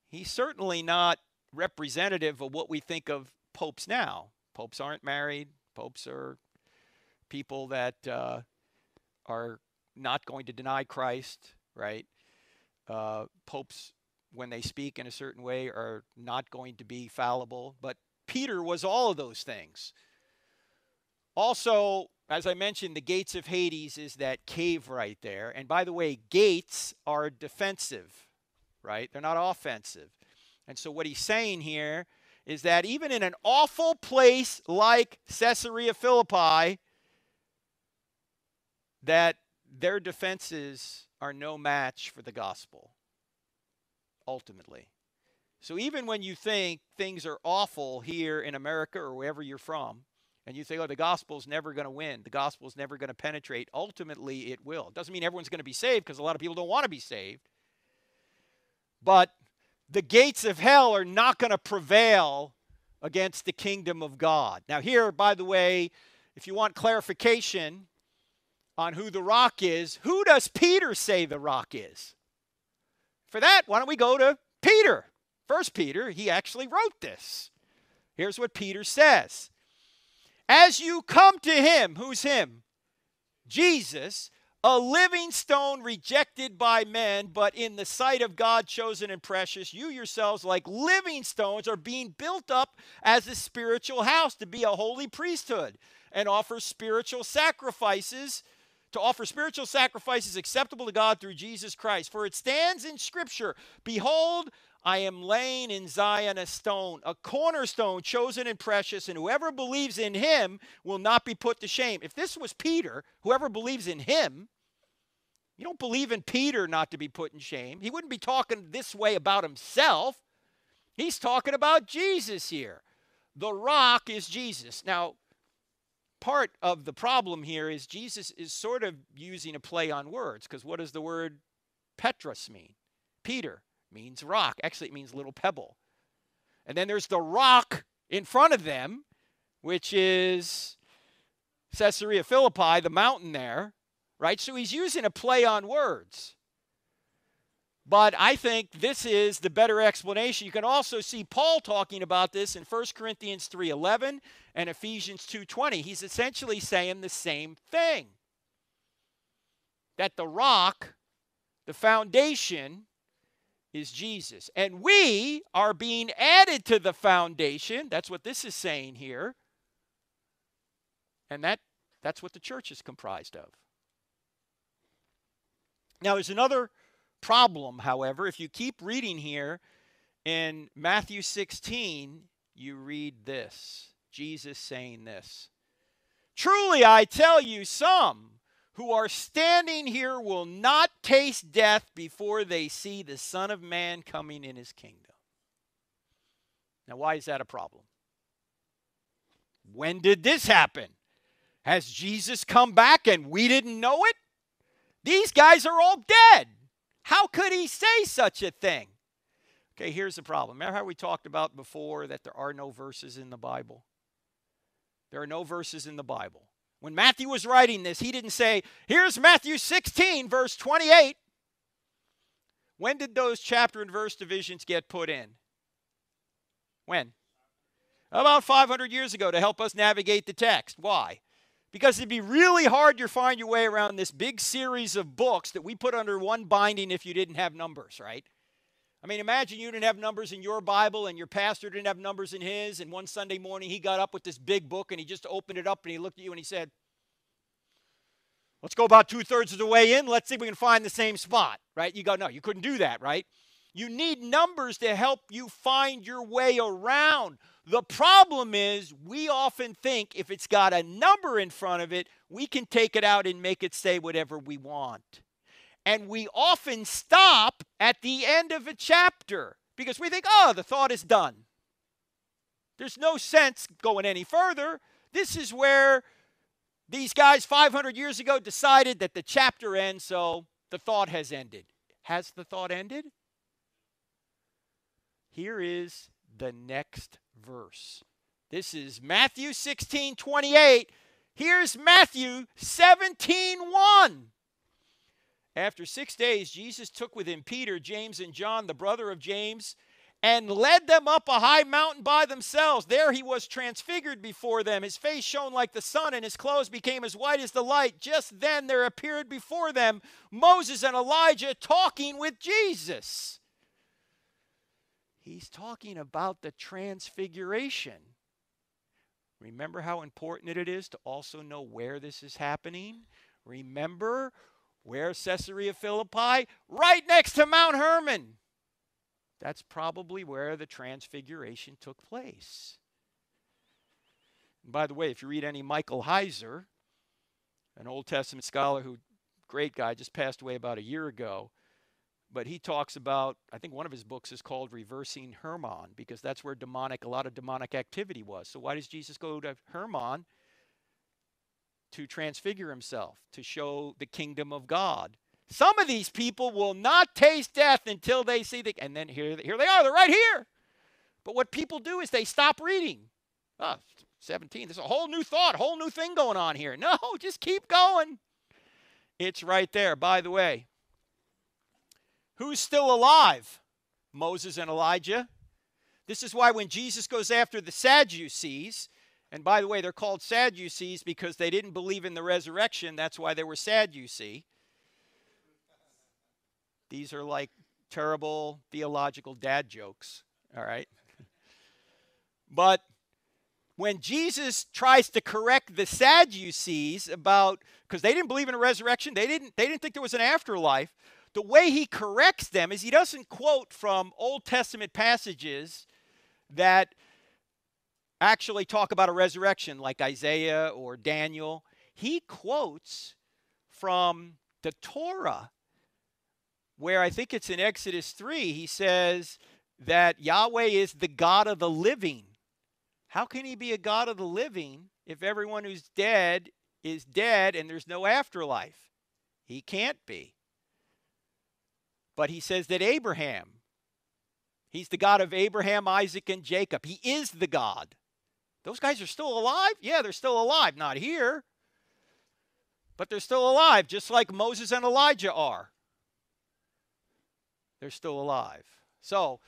he's certainly not representative of what we think of popes now. Popes aren't married. Popes are people that uh, are not going to deny Christ right? Uh, popes, when they speak in a certain way, are not going to be fallible. But Peter was all of those things. Also, as I mentioned, the gates of Hades is that cave right there. And by the way, gates are defensive. right? They're not offensive. And so what he's saying here is that even in an awful place like Caesarea Philippi, that their defenses are no match for the gospel, ultimately. So even when you think things are awful here in America or wherever you're from, and you say, oh, the gospel's never going to win, the gospel's never going to penetrate, ultimately it will. It doesn't mean everyone's going to be saved because a lot of people don't want to be saved. But the gates of hell are not going to prevail against the kingdom of God. Now, here, by the way, if you want clarification on who the rock is, who does Peter say the rock is? For that, why don't we go to Peter? First Peter, he actually wrote this. Here's what Peter says As you come to him, who's him? Jesus, a living stone rejected by men, but in the sight of God chosen and precious, you yourselves, like living stones, are being built up as a spiritual house to be a holy priesthood and offer spiritual sacrifices to offer spiritual sacrifices acceptable to God through Jesus Christ. For it stands in Scripture Behold, I am laying in Zion a stone, a cornerstone chosen and precious, and whoever believes in him will not be put to shame. If this was Peter, whoever believes in him, you don't believe in Peter not to be put in shame. He wouldn't be talking this way about himself. He's talking about Jesus here. The rock is Jesus. Now, part of the problem here is Jesus is sort of using a play on words because what does the word Petros mean? Peter means rock. Actually, it means little pebble. And then there's the rock in front of them, which is Caesarea Philippi, the mountain there, right? So he's using a play on words. But I think this is the better explanation. You can also see Paul talking about this in 1 Corinthians 3:11 and Ephesians 2:20. He's essentially saying the same thing. That the rock, the foundation is Jesus. And we are being added to the foundation. That's what this is saying here. And that that's what the church is comprised of. Now there's another problem, however. If you keep reading here in Matthew 16, you read this. Jesus saying this. Truly I tell you some who are standing here will not taste death before they see the Son of Man coming in his kingdom. Now, why is that a problem? When did this happen? Has Jesus come back and we didn't know it? These guys are all dead. How could he say such a thing? Okay, here's the problem. Remember how we talked about before that there are no verses in the Bible? There are no verses in the Bible. When Matthew was writing this, he didn't say, here's Matthew 16, verse 28. When did those chapter and verse divisions get put in? When? About 500 years ago to help us navigate the text. Why? Because it'd be really hard to find your way around this big series of books that we put under one binding if you didn't have numbers, right? I mean, imagine you didn't have numbers in your Bible and your pastor didn't have numbers in his, and one Sunday morning he got up with this big book and he just opened it up and he looked at you and he said, Let's go about two thirds of the way in. Let's see if we can find the same spot, right? You go, No, you couldn't do that, right? You need numbers to help you find your way around. The problem is, we often think if it's got a number in front of it, we can take it out and make it say whatever we want. And we often stop at the end of a chapter because we think, oh, the thought is done. There's no sense going any further. This is where these guys 500 years ago decided that the chapter ends, so the thought has ended. Has the thought ended? Here is the next verse. This is Matthew 16 28. Here's Matthew 17 1. After six days, Jesus took with him Peter, James, and John, the brother of James, and led them up a high mountain by themselves. There he was transfigured before them. His face shone like the sun, and his clothes became as white as the light. Just then there appeared before them Moses and Elijah talking with Jesus. He's talking about the transfiguration. Remember how important it is to also know where this is happening? Remember where Caesarea Philippi? Right next to Mount Hermon. That's probably where the transfiguration took place. And by the way, if you read any Michael Heiser, an Old Testament scholar who, great guy, just passed away about a year ago, but he talks about, I think one of his books is called Reversing Hermon, because that's where demonic, a lot of demonic activity was. So why does Jesus go to Hermon? To transfigure himself, to show the kingdom of God. Some of these people will not taste death until they see the, and then here, here they are, they're right here. But what people do is they stop reading. Oh, 17, there's a whole new thought, whole new thing going on here. No, just keep going. It's right there. By the way, who's still alive? Moses and Elijah. This is why when Jesus goes after the Sadducees, and by the way, they're called Sadducees because they didn't believe in the resurrection. That's why they were sad, you see. These are like terrible theological dad jokes, all right? but when Jesus tries to correct the Sadducees about because they didn't believe in a resurrection, they didn't they didn't think there was an afterlife. The way he corrects them is he doesn't quote from Old Testament passages that actually talk about a resurrection like Isaiah or Daniel. He quotes from the Torah where I think it's in Exodus 3, he says that Yahweh is the God of the living. How can he be a God of the living if everyone who's dead is dead and there's no afterlife? He can't be. But he says that Abraham, he's the God of Abraham, Isaac, and Jacob. He is the God. Those guys are still alive? Yeah, they're still alive. Not here. But they're still alive, just like Moses and Elijah are they're still alive. So,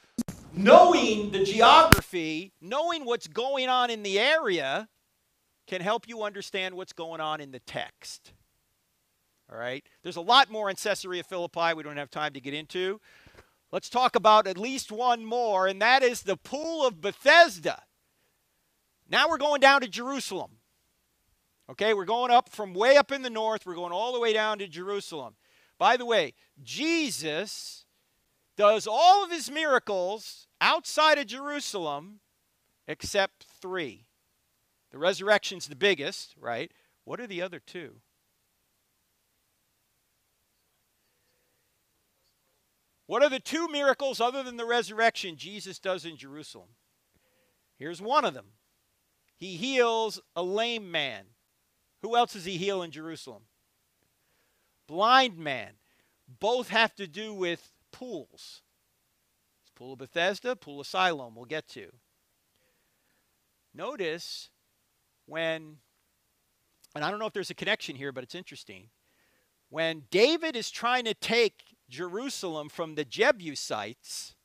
knowing the geography, knowing what's going on in the area, can help you understand what's going on in the text. All right? There's a lot more in Caesarea Philippi we don't have time to get into. Let's talk about at least one more, and that is the Pool of Bethesda. Now we're going down to Jerusalem. Okay, we're going up from way up in the north, we're going all the way down to Jerusalem. By the way, Jesus does all of his miracles outside of Jerusalem except three. The resurrection's the biggest, right? What are the other two? What are the two miracles other than the resurrection Jesus does in Jerusalem? Here's one of them. He heals a lame man. Who else does he heal in Jerusalem? Blind man. Both have to do with pools. It's Pool of Bethesda, Pool of Siloam, we'll get to. Notice when, and I don't know if there's a connection here, but it's interesting. When David is trying to take Jerusalem from the Jebusites,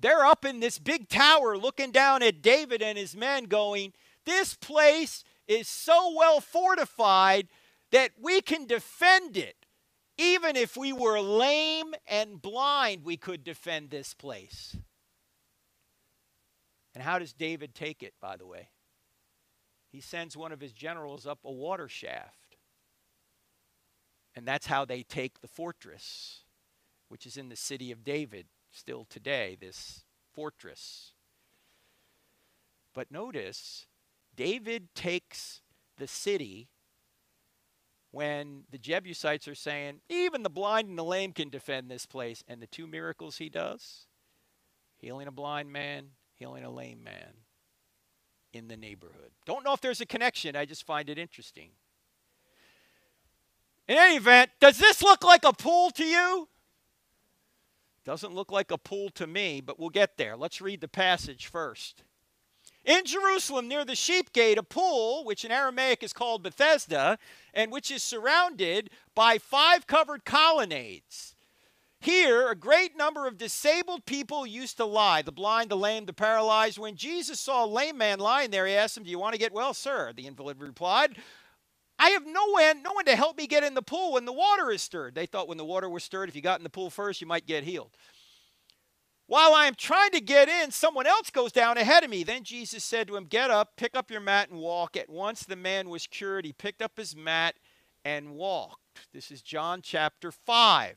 they're up in this big tower looking down at David and his men, going, This place is so well fortified that we can defend it. Even if we were lame and blind, we could defend this place. And how does David take it, by the way? He sends one of his generals up a water shaft. And that's how they take the fortress, which is in the city of David still today, this fortress. But notice, David takes the city when the Jebusites are saying, even the blind and the lame can defend this place. And the two miracles he does healing a blind man, healing a lame man in the neighborhood. Don't know if there's a connection, I just find it interesting. In any event, does this look like a pool to you? Doesn't look like a pool to me, but we'll get there. Let's read the passage first. In Jerusalem, near the sheep gate, a pool, which in Aramaic is called Bethesda, and which is surrounded by five covered colonnades. Here, a great number of disabled people used to lie the blind, the lame, the paralyzed. When Jesus saw a lame man lying there, he asked him, Do you want to get well, sir? The invalid replied, I have no one, no one to help me get in the pool when the water is stirred. They thought when the water was stirred, if you got in the pool first, you might get healed. While I am trying to get in, someone else goes down ahead of me. Then Jesus said to him, Get up, pick up your mat, and walk. At once the man was cured. He picked up his mat and walked. This is John chapter 5.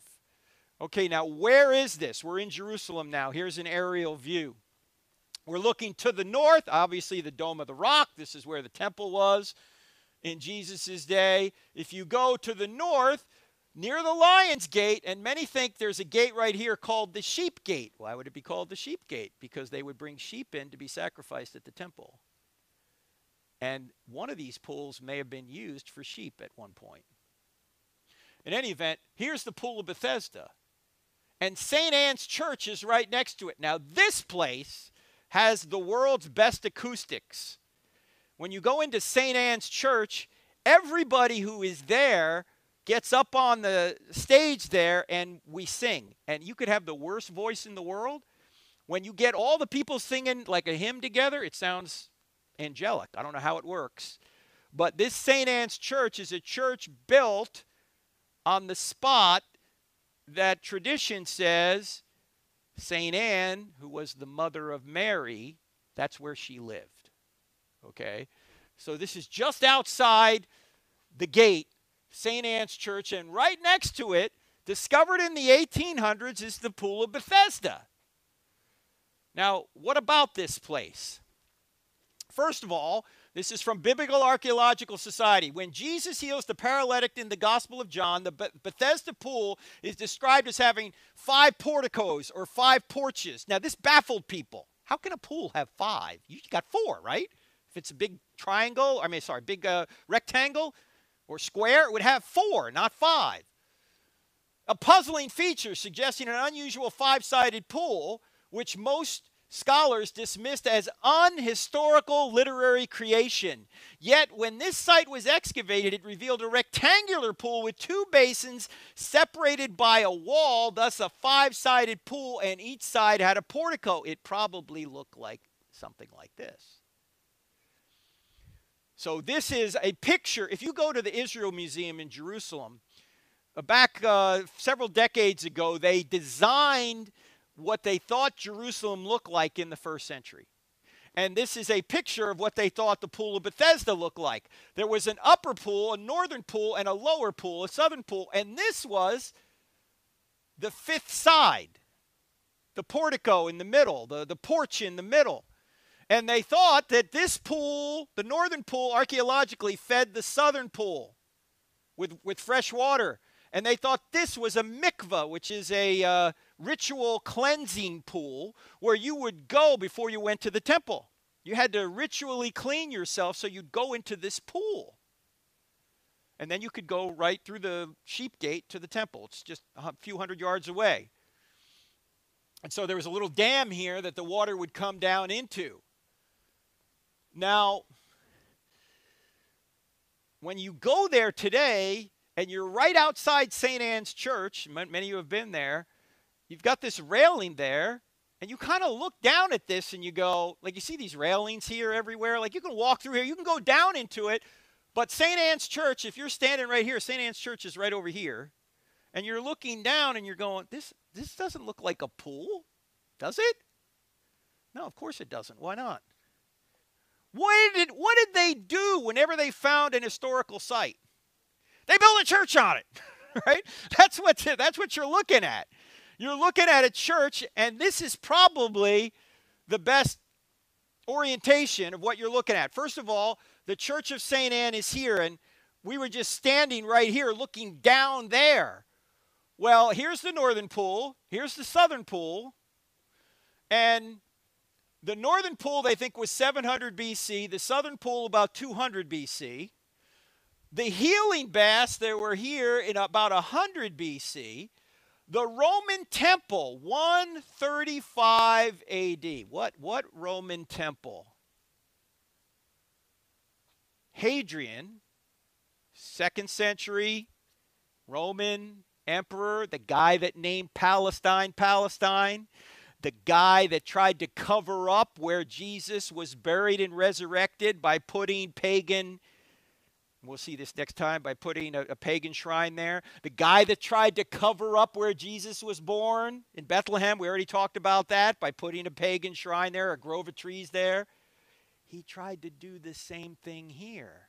Okay, now where is this? We're in Jerusalem now. Here's an aerial view. We're looking to the north, obviously, the Dome of the Rock. This is where the temple was in Jesus' day. If you go to the north, near the Lion's Gate, and many think there's a gate right here called the Sheep Gate. Why would it be called the Sheep Gate? Because they would bring sheep in to be sacrificed at the temple. And one of these pools may have been used for sheep at one point. In any event, here's the Pool of Bethesda. And St. Anne's Church is right next to it. Now, this place has the world's best acoustics. When you go into St. Anne's Church, everybody who is there gets up on the stage there and we sing. And you could have the worst voice in the world. When you get all the people singing like a hymn together, it sounds angelic. I don't know how it works. But this St. Anne's Church is a church built on the spot that tradition says St. Anne, who was the mother of Mary, that's where she lived. Okay? So this is just outside the gate, St. Anne's Church, and right next to it, discovered in the 1800s, is the Pool of Bethesda. Now, what about this place? First of all, this is from Biblical Archaeological Society. When Jesus heals the paralytic in the Gospel of John, the Bethesda pool is described as having five porticos or five porches. Now, this baffled people. How can a pool have five? You got four, right? It's a big triangle, I mean, sorry, big uh, rectangle or square, it would have four, not five. A puzzling feature suggesting an unusual five sided pool, which most scholars dismissed as unhistorical literary creation. Yet, when this site was excavated, it revealed a rectangular pool with two basins separated by a wall, thus, a five sided pool, and each side had a portico. It probably looked like something like this. So, this is a picture. If you go to the Israel Museum in Jerusalem, uh, back uh, several decades ago, they designed what they thought Jerusalem looked like in the first century. And this is a picture of what they thought the Pool of Bethesda looked like. There was an upper pool, a northern pool, and a lower pool, a southern pool. And this was the fifth side, the portico in the middle, the, the porch in the middle. And they thought that this pool, the northern pool, archaeologically fed the southern pool with, with fresh water. And they thought this was a mikvah, which is a. Uh, ritual cleansing pool where you would go before you went to the temple. You had to ritually clean yourself, so you'd go into this pool. And then you could go right through the sheep gate to the temple. It's just a few hundred yards away. And so there was a little dam here that the water would come down into. Now, when you go there today and you're right outside St. Anne's Church, many of you have been there, you've got this railing there, and you kind of look down at this and you go, like, you see these railings here everywhere? Like, you can walk through here, you can go down into it. But St. Anne's Church, if you're standing right here, St. Anne's Church is right over here, and you're looking down and you're going, this, this doesn't look like a pool, does it? No, of course it doesn't. Why not? What did, what did they do whenever they found an historical site? They built a church on it, right? That's what, that's what you're looking at. You're looking at a church, and this is probably the best orientation of what you're looking at. First of all, the Church of St. Anne is here, and we were just standing right here looking down there. Well, here's the northern pool, here's the southern pool, and the northern pool they think was 700 BC, the southern pool about 200 BC. The healing baths that were here in about 100 BC, the Roman temple, 135 AD. What, what Roman temple? Hadrian, second century Roman emperor, the guy that named Palestine Palestine, the guy that tried to cover up where Jesus was buried and resurrected by putting pagan We'll see this next time by putting a, a, pagan shrine there. The guy that tried to cover up where Jesus was born in Bethlehem, we already talked about that by putting a pagan shrine there, a grove of trees there. He tried to do the same thing here.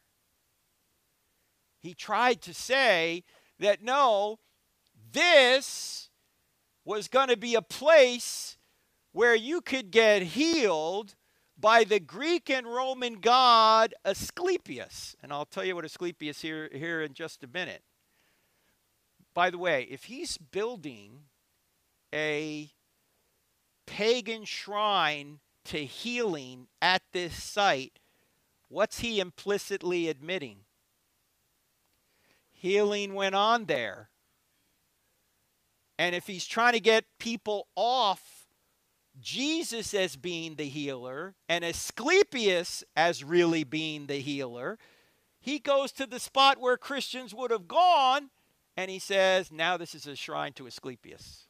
He tried to say that no, this was going to be a place where you could get healed by the Greek and Roman god Asclepius. And I'll tell you what Asclepius here here in just a minute. By the way, if he's building a pagan shrine to healing at this site, what's he implicitly admitting? Healing went on there. And if he's trying to get people off Jesus as being the healer and Asclepius as really being the healer, he goes to the spot where Christians would have gone and he says, Now this is a shrine to Asclepius.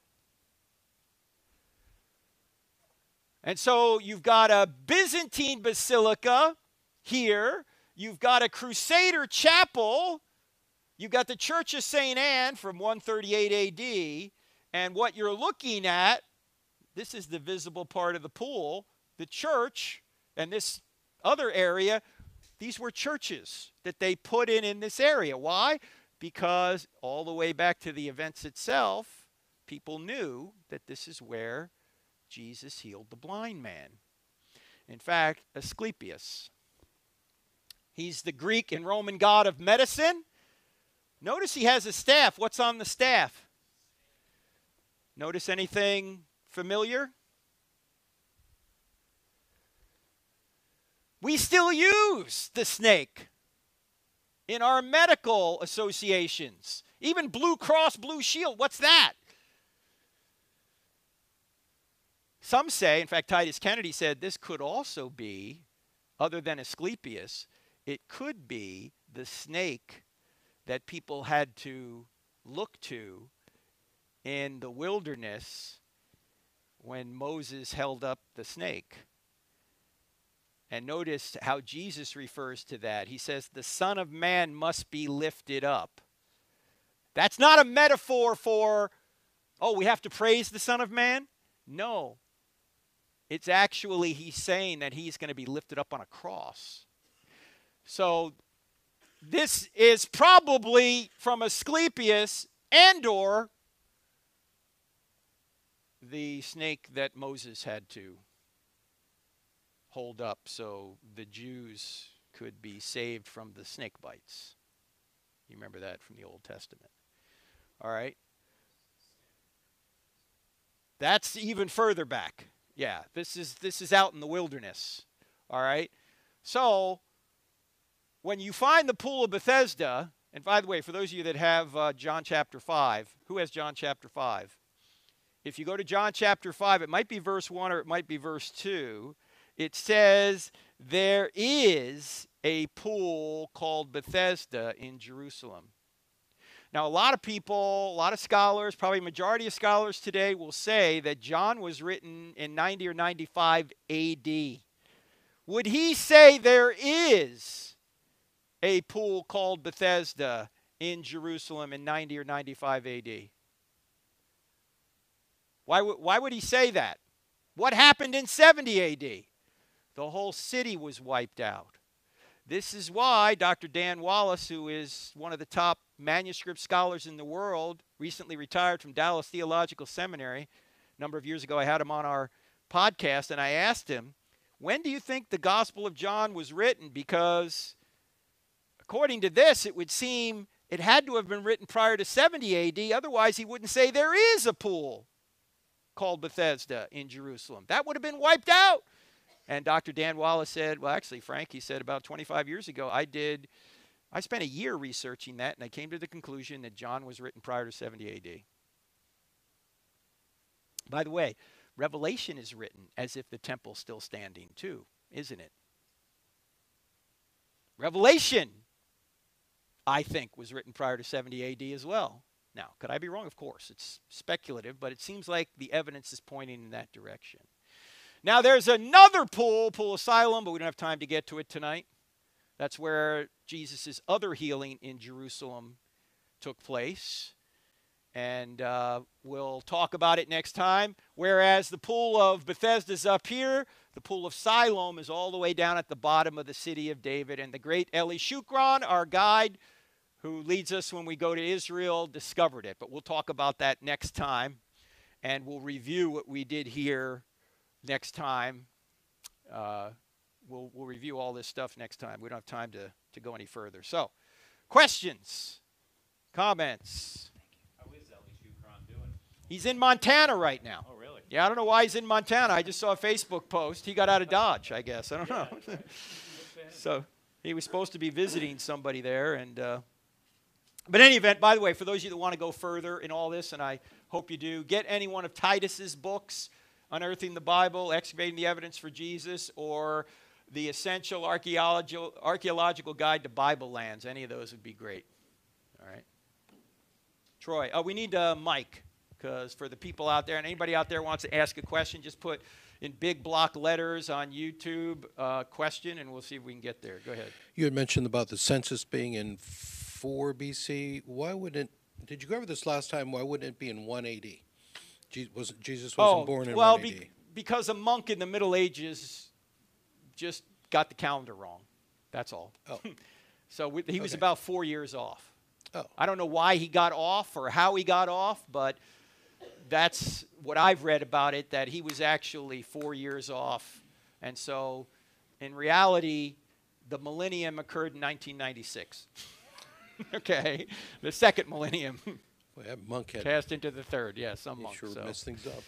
And so you've got a Byzantine basilica here, you've got a Crusader chapel, you've got the Church of St. Anne from 138 AD, and what you're looking at this is the visible part of the pool. The church and this other area, these were churches that they put in in this area. Why? Because all the way back to the events itself, people knew that this is where Jesus healed the blind man. In fact, Asclepius, he's the Greek and Roman god of medicine. Notice he has a staff. What's on the staff? Notice anything Familiar? We still use the snake in our medical associations. Even Blue Cross Blue Shield, what's that? Some say, in fact, Titus Kennedy said this could also be, other than Asclepius, it could be the snake that people had to look to in the wilderness when Moses held up the snake. And notice how Jesus refers to that. He says, The Son of Man must be lifted up. That's not a metaphor for, oh, we have to praise the Son of Man. No. It's actually, he's saying that he's going to be lifted up on a cross. So this is probably from Asclepius and or the snake that Moses had to hold up so the Jews could be saved from the snake bites. You remember that from the Old Testament. All right. That's even further back. Yeah, this is this is out in the wilderness. All right. So when you find the pool of Bethesda, and by the way, for those of you that have uh, John chapter 5, who has John chapter 5? If you go to John chapter 5, it might be verse 1 or it might be verse 2. It says, There is a pool called Bethesda in Jerusalem. Now, a lot of people, a lot of scholars, probably majority of scholars today will say that John was written in 90 or 95 AD. Would he say there is a pool called Bethesda in Jerusalem in 90 or 95 AD? Why, why would he say that? What happened in 70 AD? The whole city was wiped out. This is why Dr. Dan Wallace, who is one of the top manuscript scholars in the world, recently retired from Dallas Theological Seminary. A number of years ago, I had him on our podcast, and I asked him, When do you think the Gospel of John was written? Because according to this, it would seem it had to have been written prior to 70 AD. Otherwise, he wouldn't say there is a pool called Bethesda in Jerusalem. That would have been wiped out. And Dr. Dan Wallace said, well, actually, Frank, he said about 25 years ago, I did, I spent a year researching that, and I came to the conclusion that John was written prior to 70 AD. By the way, Revelation is written as if the temple's still standing, too, isn't it? Revelation, I think, was written prior to 70 AD as well. Now, could I be wrong? Of course. It's speculative, but it seems like the evidence is pointing in that direction. Now, there's another pool, Pool of Siloam, but we don't have time to get to it tonight. That's where Jesus' other healing in Jerusalem took place. And uh, we'll talk about it next time. Whereas the pool of Bethesda is up here, the pool of Siloam is all the way down at the bottom of the city of David. And the great Eli Shukron, our guide, who leads us when we go to Israel, discovered it. But we'll talk about that next time. and we'll review what we did here next time. Uh, we'll, we'll review all this stuff next time. We don't have time to, to go any further. So, questions, comments? How is Eli Shukron doing? He's in Montana right now. Oh, really? Yeah, I don't know why he's in Montana. I just saw a Facebook post. He got out of Dodge, I guess. I don't know. so he was supposed to be visiting somebody there, and uh, but in any event, by the way, for those of you that want to go further in all this, and I hope you do, get any one of Titus's books, Unearthing the Bible, Excavating the Evidence for Jesus, or the Essential Archaeological, Archaeological Guide to Bible Lands. Any of those would be great. All right. Troy, oh, we need uh, Mike, because for the people out there, and anybody out there wants to ask a question, just put in big block letters on YouTube uh, question, and we'll see if we can get there. Go ahead. You had mentioned about the census being in 4 BC. Why wouldn't, did you go over this last time? Why wouldn't it be in 180? Je- was, Jesus wasn't oh, born in Oh, well, 180. be, because a monk in the Middle Ages just got the calendar wrong. That's all. Oh. so we, he was about four years off. Oh. I don't know why he got off or how he got off, but that's what I've read about it that he was actually four years off. And so in reality, the millennium occurred in 1996. okay, the second millennium Boy, that monk had passed into the third. Yeah, some he monk. sure so. messed things up.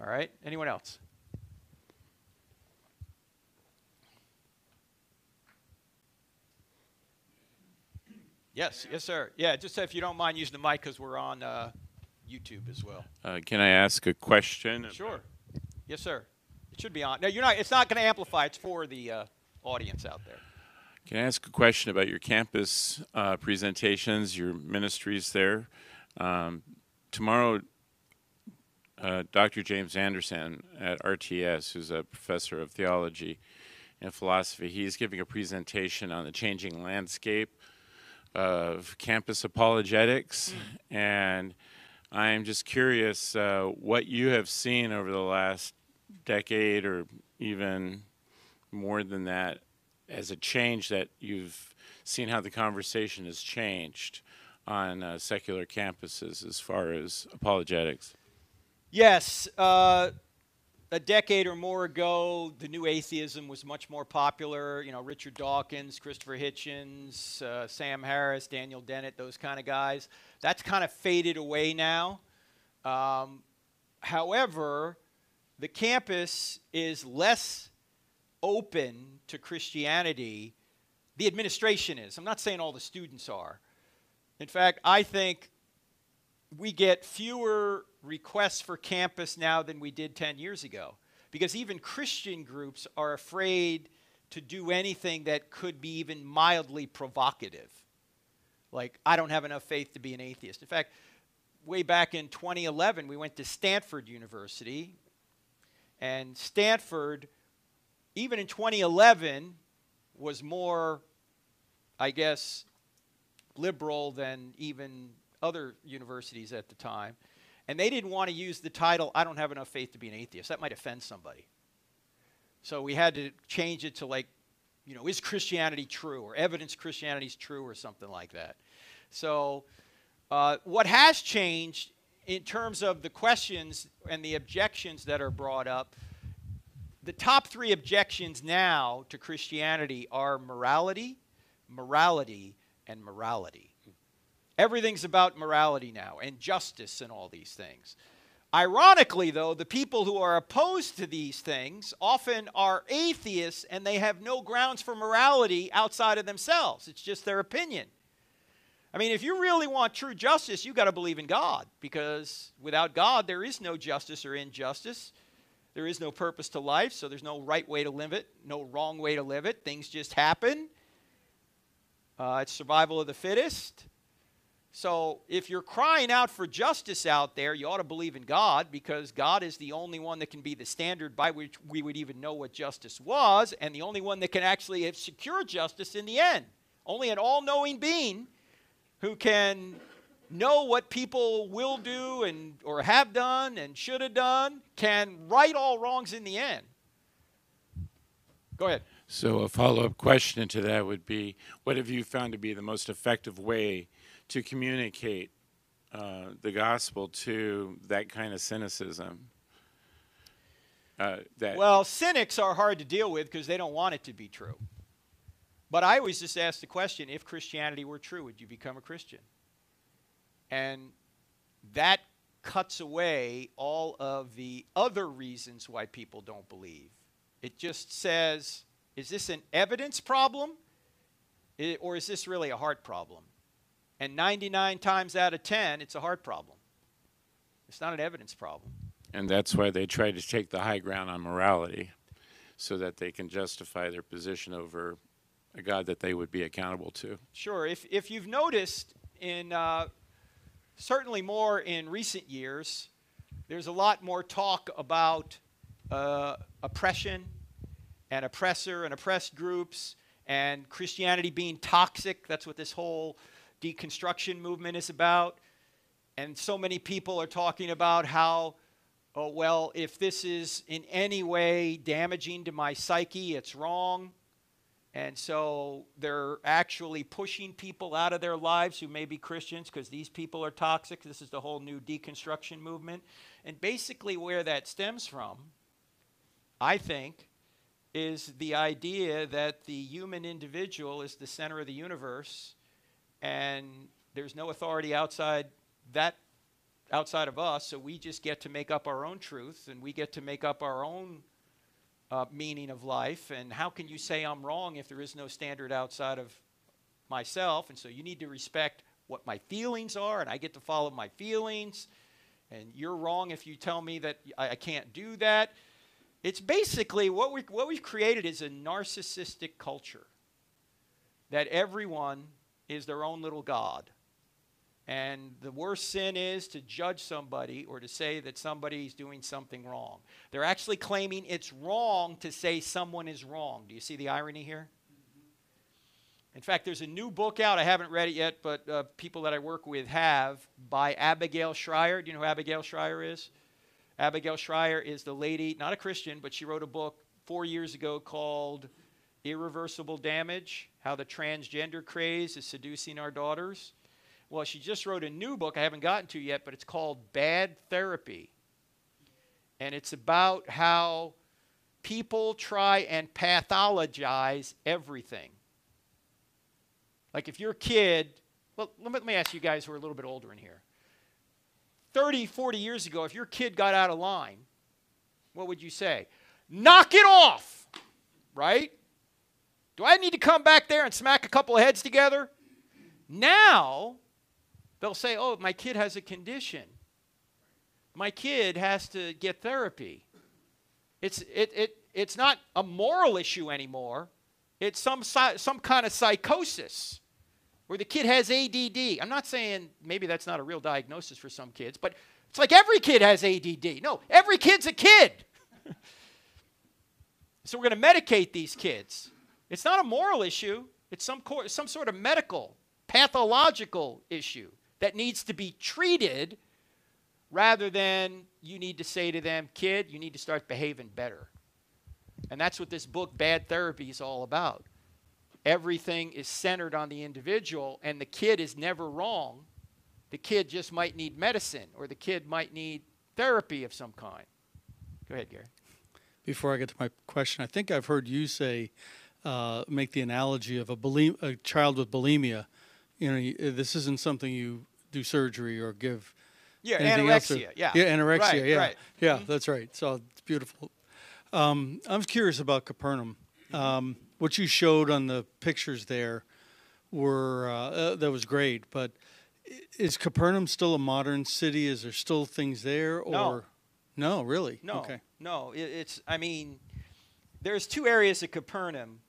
All right. Anyone else? Yes, yes, sir. Yeah, just if you don't mind using the mic because we're on uh, YouTube as well. Uh, can I ask a question? Sure. Yes, sir. It should be on. No, you're not. It's not going to amplify. It's for the uh, audience out there. Can I ask a question about your campus uh, presentations, your ministries there? Um, tomorrow, uh, Dr. James Anderson at RTS, who's a professor of theology and philosophy, he's giving a presentation on the changing landscape of campus apologetics. And I'm just curious uh, what you have seen over the last decade or even more than that as a change that you've seen how the conversation has changed on uh, secular campuses as far as apologetics. Yes, uh, a decade or more ago, the new atheism was much more popular. You know, Richard Dawkins, Christopher Hitchens, uh, Sam Harris, Daniel Dennett, those kind of guys. That's kind of faded away now. Um, however, the campus is less open to Christianity. The administration is. I'm not saying all the students are. In fact, I think we get fewer requests for campus now than we did 10 years ago because even Christian groups are afraid to do anything that could be even mildly provocative. Like, I don't have enough faith to be an atheist. In fact, way back in 2011, we went to Stanford University, and Stanford, even in 2011, was more, I guess, liberal than even other universities at the time. And they didn't want to use the title, I don't have enough faith to be an atheist. That might offend somebody. So we had to change it to, like, you know, is Christianity true? Or evidence Christianity is true, or something like that. So uh, what has changed in terms of the questions and the objections that are brought up, the top three objections now to Christianity are morality, morality, and morality. Everything's about morality now and justice and all these things. Ironically, though, the people who are opposed to these things often are atheists and they have no grounds for morality outside of themselves. It's just their opinion. I mean, if you really want true justice, you've got to believe in God because without God, there is no justice or injustice. There is no purpose to life, so there's no right way to live it, no wrong way to live it. Things just happen. Uh, it's survival of the fittest. So if you're crying out for justice out there, you ought to believe in God because God is the only one that can be the standard by which we would even know what justice was, and the only one that can actually have secure justice in the end. Only an all knowing being who can know what people will do and or have done and should have done can right all wrongs in the end. Go ahead. So, a follow up question to that would be What have you found to be the most effective way to communicate uh, the gospel to that kind of cynicism. Uh, that Well, cynics are hard to deal with because they don't want it to be true. But I always just ask the question if Christianity were true, would you become a Christian? And that cuts away all of the other reasons why people don't believe. It just says, is this an evidence problem? I- or is this really a heart problem? And 99 times out of 10, it's a heart problem. It's not an evidence problem. and that's why they try to take the high ground on morality, so that they can justify their position over a God that they would be accountable to. Sure. If, if you've noticed, in uh, certainly more in recent years, there's a lot more talk about uh, oppression and oppressor and oppressed groups and Christianity being toxic. That's what this whole deconstruction movement is about. And so many people are talking about how, oh, well, if this is in any way damaging to my psyche, it's wrong. And so they're actually pushing people out of their lives who may be Christians because these people are toxic. This is the whole new deconstruction movement. And basically, where that stems from, I think, is the idea that the human individual is the center of the universe and there's no authority outside that outside of us so we just get to make up our own truth and we get to make up our own uh, meaning of life. And how can you say I'm wrong if there is no standard outside of myself? And so you need to respect what my feelings are, and I get to follow my feelings. And you're wrong if you tell me that I, I can't do that. It's basically what, we, what we've created is a narcissistic culture that everyone is their own little God. And the worst sin is to judge somebody or to say that somebody's doing something wrong. They're actually claiming it's wrong to say someone is wrong. Do you see the irony here? In fact, there's a new book out. I haven't read it yet, but uh, people that I work with have by Abigail Shrier. Do you know who Abigail Shrier is? Abigail Shrier is the lady, not a Christian, but she wrote a book four years ago called Irreversible Damage How the Transgender Craze is Seducing Our Daughters. Well, she just wrote a new book I haven't gotten to yet, but it's called Bad Therapy. And it's about how people try and pathologize everything. Like if your kid, well, let me ask you guys who are a little bit older in here. 30, 40 years ago, if your kid got out of line, what would you say? Knock it off, right? Do I need to come back there and smack a couple of heads together? Now, they'll say, oh, my kid has a condition. My kid has to get therapy. It's, it, it, it's not a moral issue anymore. It's some, some kind of psychosis where the kid has ADD. I'm not saying maybe that's not a real diagnosis for some kids, but it's like every kid has ADD. No, every kid's a kid. so we're going to medicate these kids. It's not a moral issue, it's some, some sort of medical, pathological issue that needs to be treated rather than you need to say to them, kid, you need to start behaving better. And that's what this book, Bad Therapy, is all about. Everything is centered on the individual, and the kid is never wrong. The kid just might need medicine, or the kid might need therapy of some kind. Go ahead, Gary. Before I get to my question, I think I've heard you say, uh, make the analogy of a, bulim- a child with bulimia. You know, this isn't something you do surgery or give. Yeah, anything else or- anorexia. yeah. Yeah, anorexia. Right, yeah. right. Yeah, Mhm. that's right. So it's beautiful. Um, I'm curious about Capernaum. Um, what you showed on the pictures there were uh, uh, that was great. But is Capernaum still a modern city? Is there still things there? Or No. no, really? No, Okay. no. It, it's. I mean, there's two areas of Capernaum.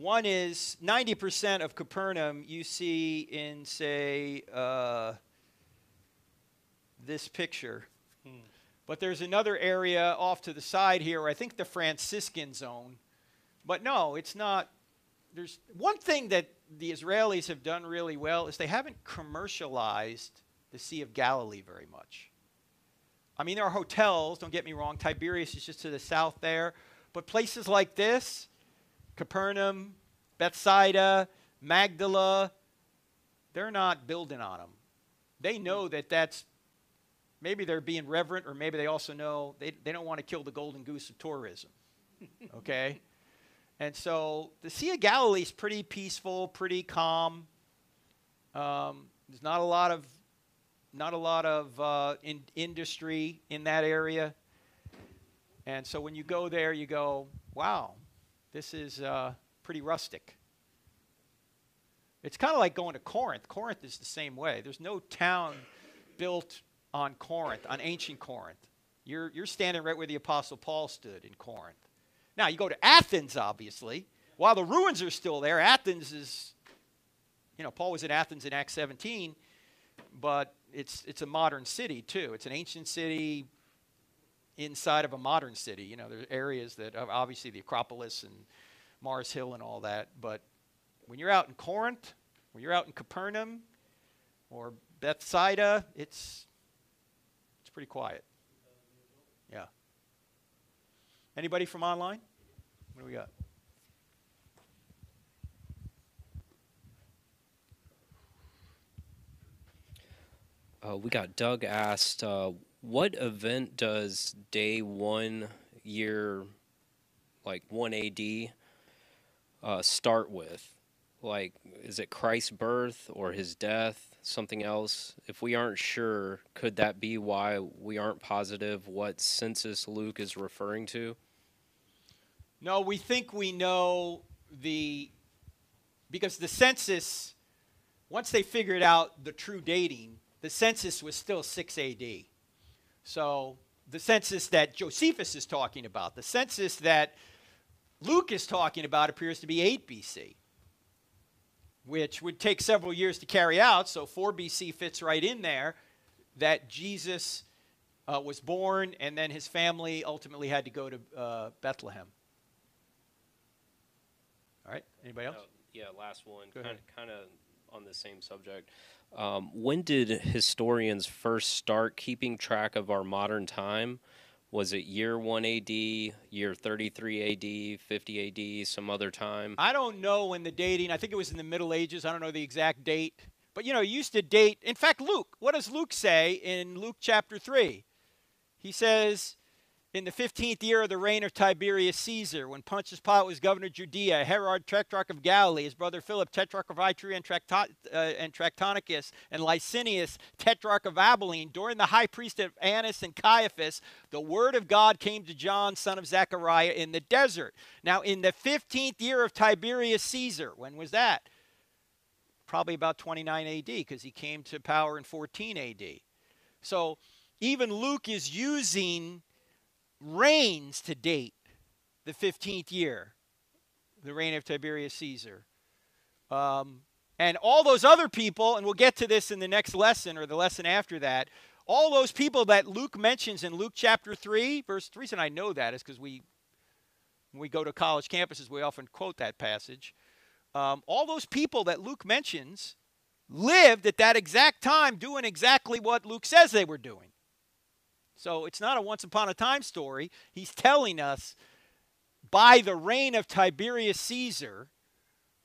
One is 90% of Capernaum you see in, say, uh, this picture. But there's another area off to the side here, I think the Franciscan zone. But no, it's not. There's one thing that the Israelis have done really well is they haven't commercialized the Sea of Galilee very much. I mean, there are hotels, don't get me wrong. Tiberias is just to the south there. But places like this, Capernaum, Bethsaida, Magdala, they're not building on them. they know that that's maybe they're being reverent, or maybe they also know they, they don't want to kill the golden goose of tourism. okay? And so the Sea of Galilee is pretty peaceful, pretty calm. Um, there's not a lot of not a lot of uh, in industry in that area. And so when you go there, you go, wow, this is uh, pretty rustic. It's kind of like going to Corinth. Corinth is the same way. There's no town built on Corinth, on ancient Corinth. You're, you're standing right where the Apostle Paul stood in Corinth. Now, you go to Athens, obviously. While the ruins are still there, Athens is, you know, Paul was in Athens in Acts 17, but it's, it's a modern city, too. It's an ancient city inside of a modern city. You know, there are areas that, obviously, the Acropolis and Mars Hill and all that. But when you're out in Corinth, when you're out in Capernaum or Bethsaida, it's it's pretty quiet. Yeah. Anybody from online? What do we got? Uh, we got Doug asked, uh, what event does day one, year like 1 AD, uh, start with? Like, is it Christ's birth or his death? something else? If we aren't sure, could that be why we aren't positive what census Luke is referring to? No, we think we know the because the census once they figured out the true dating, the census was still 6 AD. So the census that Josephus is talking about, the census that Luke is talking about appears to be 8 BC which would take several years to carry out. So 4 BC fits right in there that Jesus uh, was born and then his family ultimately had to go to uh, Bethlehem. All right, anybody else? Uh, yeah, last one. Kind of on the same subject. Um, when did historians first start keeping track of our modern time? was it year 1 AD, year 33 AD, 50 AD, some other time? I don't know when the dating, I think it was in the Middle Ages. I don't know the exact date. But you know, used to date, in fact, Luke, what does Luke say in Luke chapter 3? He says, in the 15th year of the reign of Tiberius Caesar, when Pontius Pilate was governor of Judea, Herod, tetrarch of Galilee, his brother Philip, tetrarch of Ituraea and, uh, and Trachonitis, and Lysanias, tetrarch of Abilene, during the high priesthood of Annas and Caiaphas, the word of God came to John, son of Zechariah, in the desert. Now, in the 15th year of Tiberius Caesar, when was that? Probably about 29 AD, because he came to power in 14 AD. So, even Luke is using reigns to date the 15th year, the reign of Tiberius Caesar. Um, and all those other people, and we'll get to this in the next lesson or the lesson after that, all those people that Luke mentions in Luke chapter 3, verse, the reason I know that is because we, when we go to college campuses, we often quote that passage. Um, all those people that Luke mentions lived at that exact time doing exactly what Luke says they were doing. So it's not a once upon a time story. He's telling us by the reign of Tiberius Caesar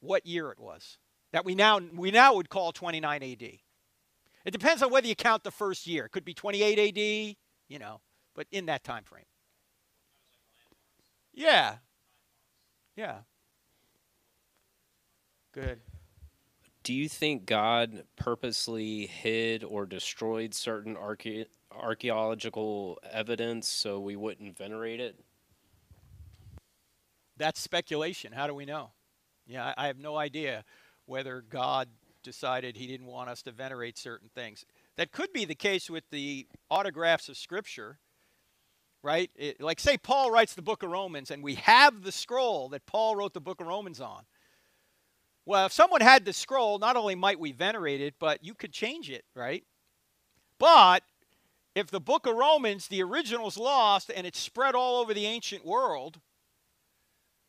what year it was that we now we now would call 29 AD. It depends on whether you count the first year. It could be 28 AD, you know, but in that time frame. Yeah. Yeah. Good. Do you think God purposely hid or destroyed certain archae- archaeological evidence so we wouldn't venerate it? That's speculation. How do we know? Yeah, I have no idea whether God decided he didn't want us to venerate certain things. That could be the case with the autographs of Scripture, right? It, like, say, Paul writes the book of Romans, and we have the scroll that Paul wrote the book of Romans on. Well, if someone had the scroll, not only might we venerate it, but you could change it, right? But if the book of Romans, the original's lost and it's spread all over the ancient world,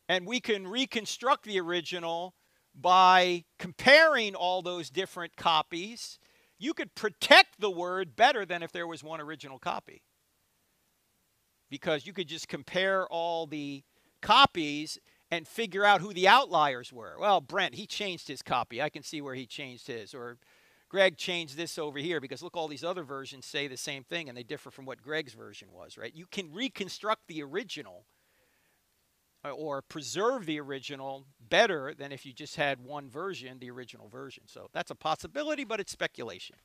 and we can reconstruct the original by comparing all those different copies, you could protect the word better than if there was one original copy. Because you could just compare all the copies and figure out who the outliers were. Well, Brent, he changed his copy. I can see where he changed his. Or Greg changed this over here because look, all these other versions say the same thing and they differ from what Greg's version was, right? You can reconstruct the original uh, or preserve the original better than if you just had one version, the original version. So that's a possibility, but it's speculation.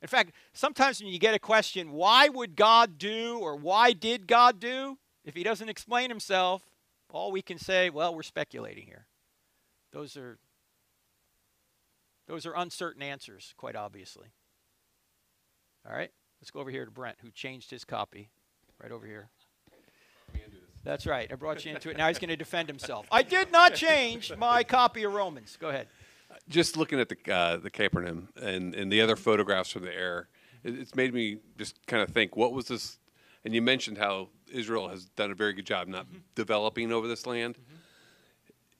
In fact, sometimes when you get a question, why would God do or why did God do? If he doesn't explain himself, all we can say, well, we're speculating here. Those are those are uncertain answers, quite obviously. All right, let's go over here to Brent, who changed his copy. Right over here. That's right. I brought you into it. Now he's going to defend himself. I did not change my copy of Romans. Go ahead. Just looking at the uh, the Capernaum and, and the other photographs from the air, it, it's made me just kind of think, what was this? And you mentioned how Israel has done a very good job not Mm-hmm. developing over this land.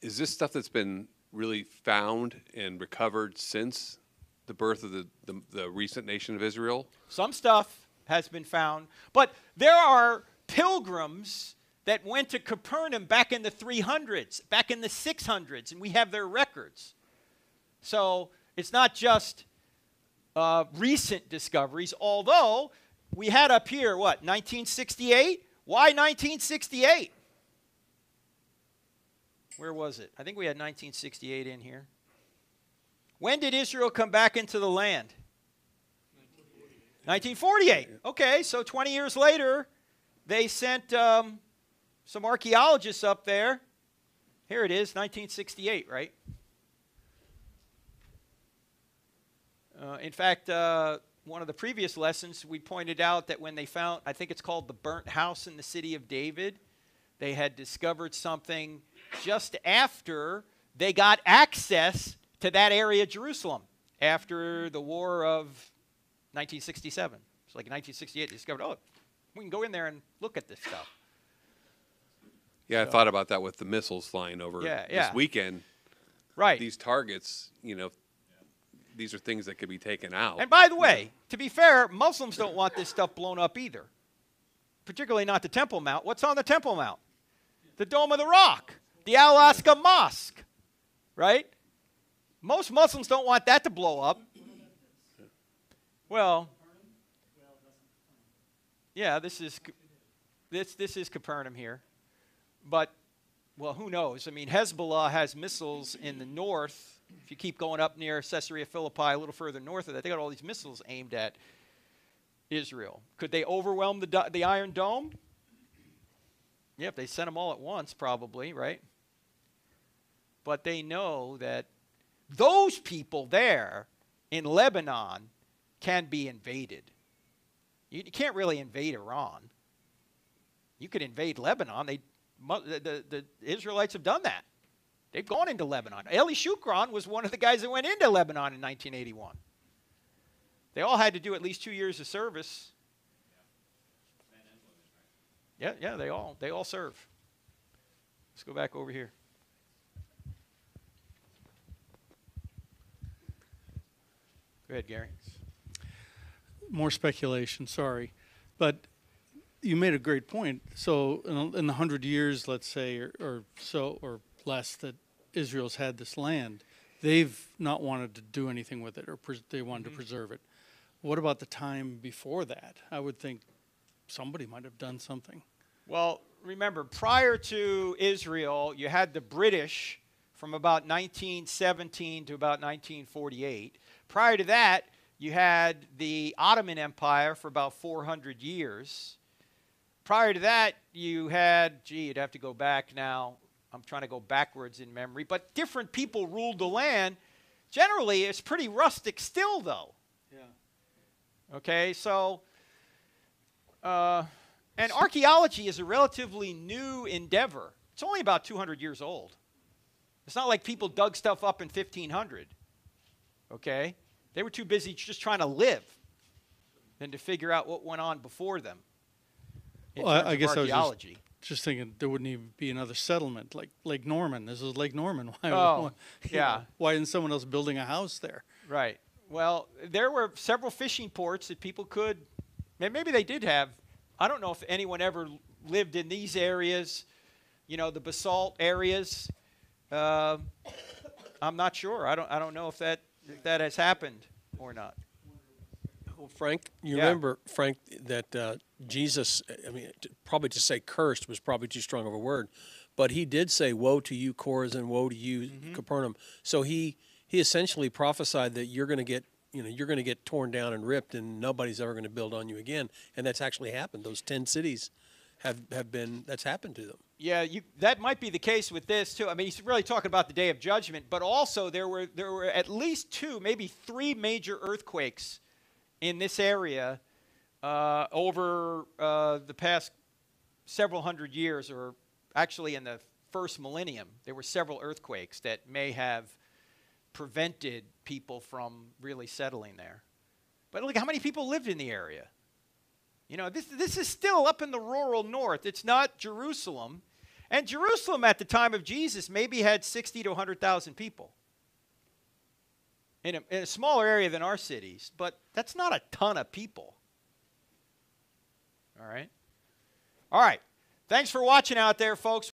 Is this stuff that's been really found and recovered since the birth of the, the, the recent nation of Israel? Some stuff has been found, but there are pilgrims that went to Capernaum back in the 300s, back in the 600s, and we have their records. So it's not just uh, recent discoveries, although we had up here, what, 1968? Why 1968? Where was it? I think we had 1968 in here. When did Israel come back into the land? 1948. Okay, so 20 years later, they sent um, some archaeologists up there. Here it is, 1968, right? Uh, in fact, uh, one of the previous lessons, we pointed out that when they found, I think it's called the burnt house in the city of David, they had discovered something just after they got access to that area of Jerusalem after the war of 1967. It's like 1968, they discovered, oh, we can go in there and look at this stuff. Yeah, I thought about that with the missiles flying over Yeah, this yeah. weekend. Right. These targets, you know, these are things that could be taken out. And by the way, to be fair, Muslims don't want this stuff blown up either. Particularly not the Temple Mount. What's on the Temple Mount? The Dome of the Rock, the Al Aqsa Mosque, right? Most Muslims don't want that to blow up. Well, yeah, this is this this is Capernaum here, but well, who knows? I mean, Hezbollah has missiles in the north. If you keep going up near Caesarea Philippi, a little further north of that, they got all these missiles aimed at Israel. Could they overwhelm the the Iron Dome? Yeah, if they sent them all at once, probably, right? But they know that those people there in Lebanon can be invaded. You, can't really invade Iran. You could invade Lebanon. They, the, the, the Israelites have done that. They've gone into Lebanon. Eli Shukron was one of the guys that went into Lebanon in 1981. They all had to do at least two years of service. Yeah, yeah, they all they all serve. Let's go back over here. Go ahead, Gary. more speculation. Sorry, but you made a great point. So in, in the hundred years, let's say, or, or so or less, that Israel's had this land, they've not wanted to do anything with it, or pres- they wanted to mm-hmm. preserve it. What about the time before that? I would think somebody might have done something. Well, remember, prior to Israel, you had the British from about 1917 to about 1948. Prior to that, you had the Ottoman Empire for about 400 years. Prior to that, you had, gee, you'd have to go back now. I'm trying to go backwards in memory, but different people ruled the land. Generally, it's pretty rustic still, though. Yeah. Okay, so, uh, and archaeology is a relatively new endeavor. It's only about 200 years old. It's not like people dug stuff up in 1500. Okay? They were too busy just trying to live than to figure out what went on before them. In Well, I- I of guess I was just-. Just thinking there wouldn't even be another settlement like Lake Norman. This is Lake Norman. Why, oh, why, yeah. Know, why isn't someone else building a house there? Right. Well, there were several fishing ports that people could, maybe they did have. I don't know if anyone ever lived in these areas, you know, the basalt areas. Um I'm not sure. I don't. I don't know if that that has happened or not? Well, Frank, you Yeah. remember, Frank, that uh, Jesus, I mean, t- probably to say cursed was probably too strong of a word, but he did say, Woe to you, Chorazin, woe to you, Mm-hmm. Capernaum. So he, he essentially prophesied that you're going to get. You know, you're going to get torn down and ripped, and nobody's ever going to build on you again. And that's actually happened. Those ten cities have have been. That's happened to them. Yeah, you, that might be the case with this too. I mean, he's really talking about the day of judgment, but also there were there were at least two, maybe three major earthquakes in this area uh, over uh, the past several hundred years, or actually in the first millennium. There were several earthquakes that may have prevented people from really settling there. But look, how many people lived in the area? You know, this, this is still up in the rural north. It's not Jerusalem. And Jerusalem at the time of Jesus maybe had 60 to 100,000 people. In a, in a smaller area than our cities, but that's not a ton of people. All right? All right. Thanks for watching out there, folks.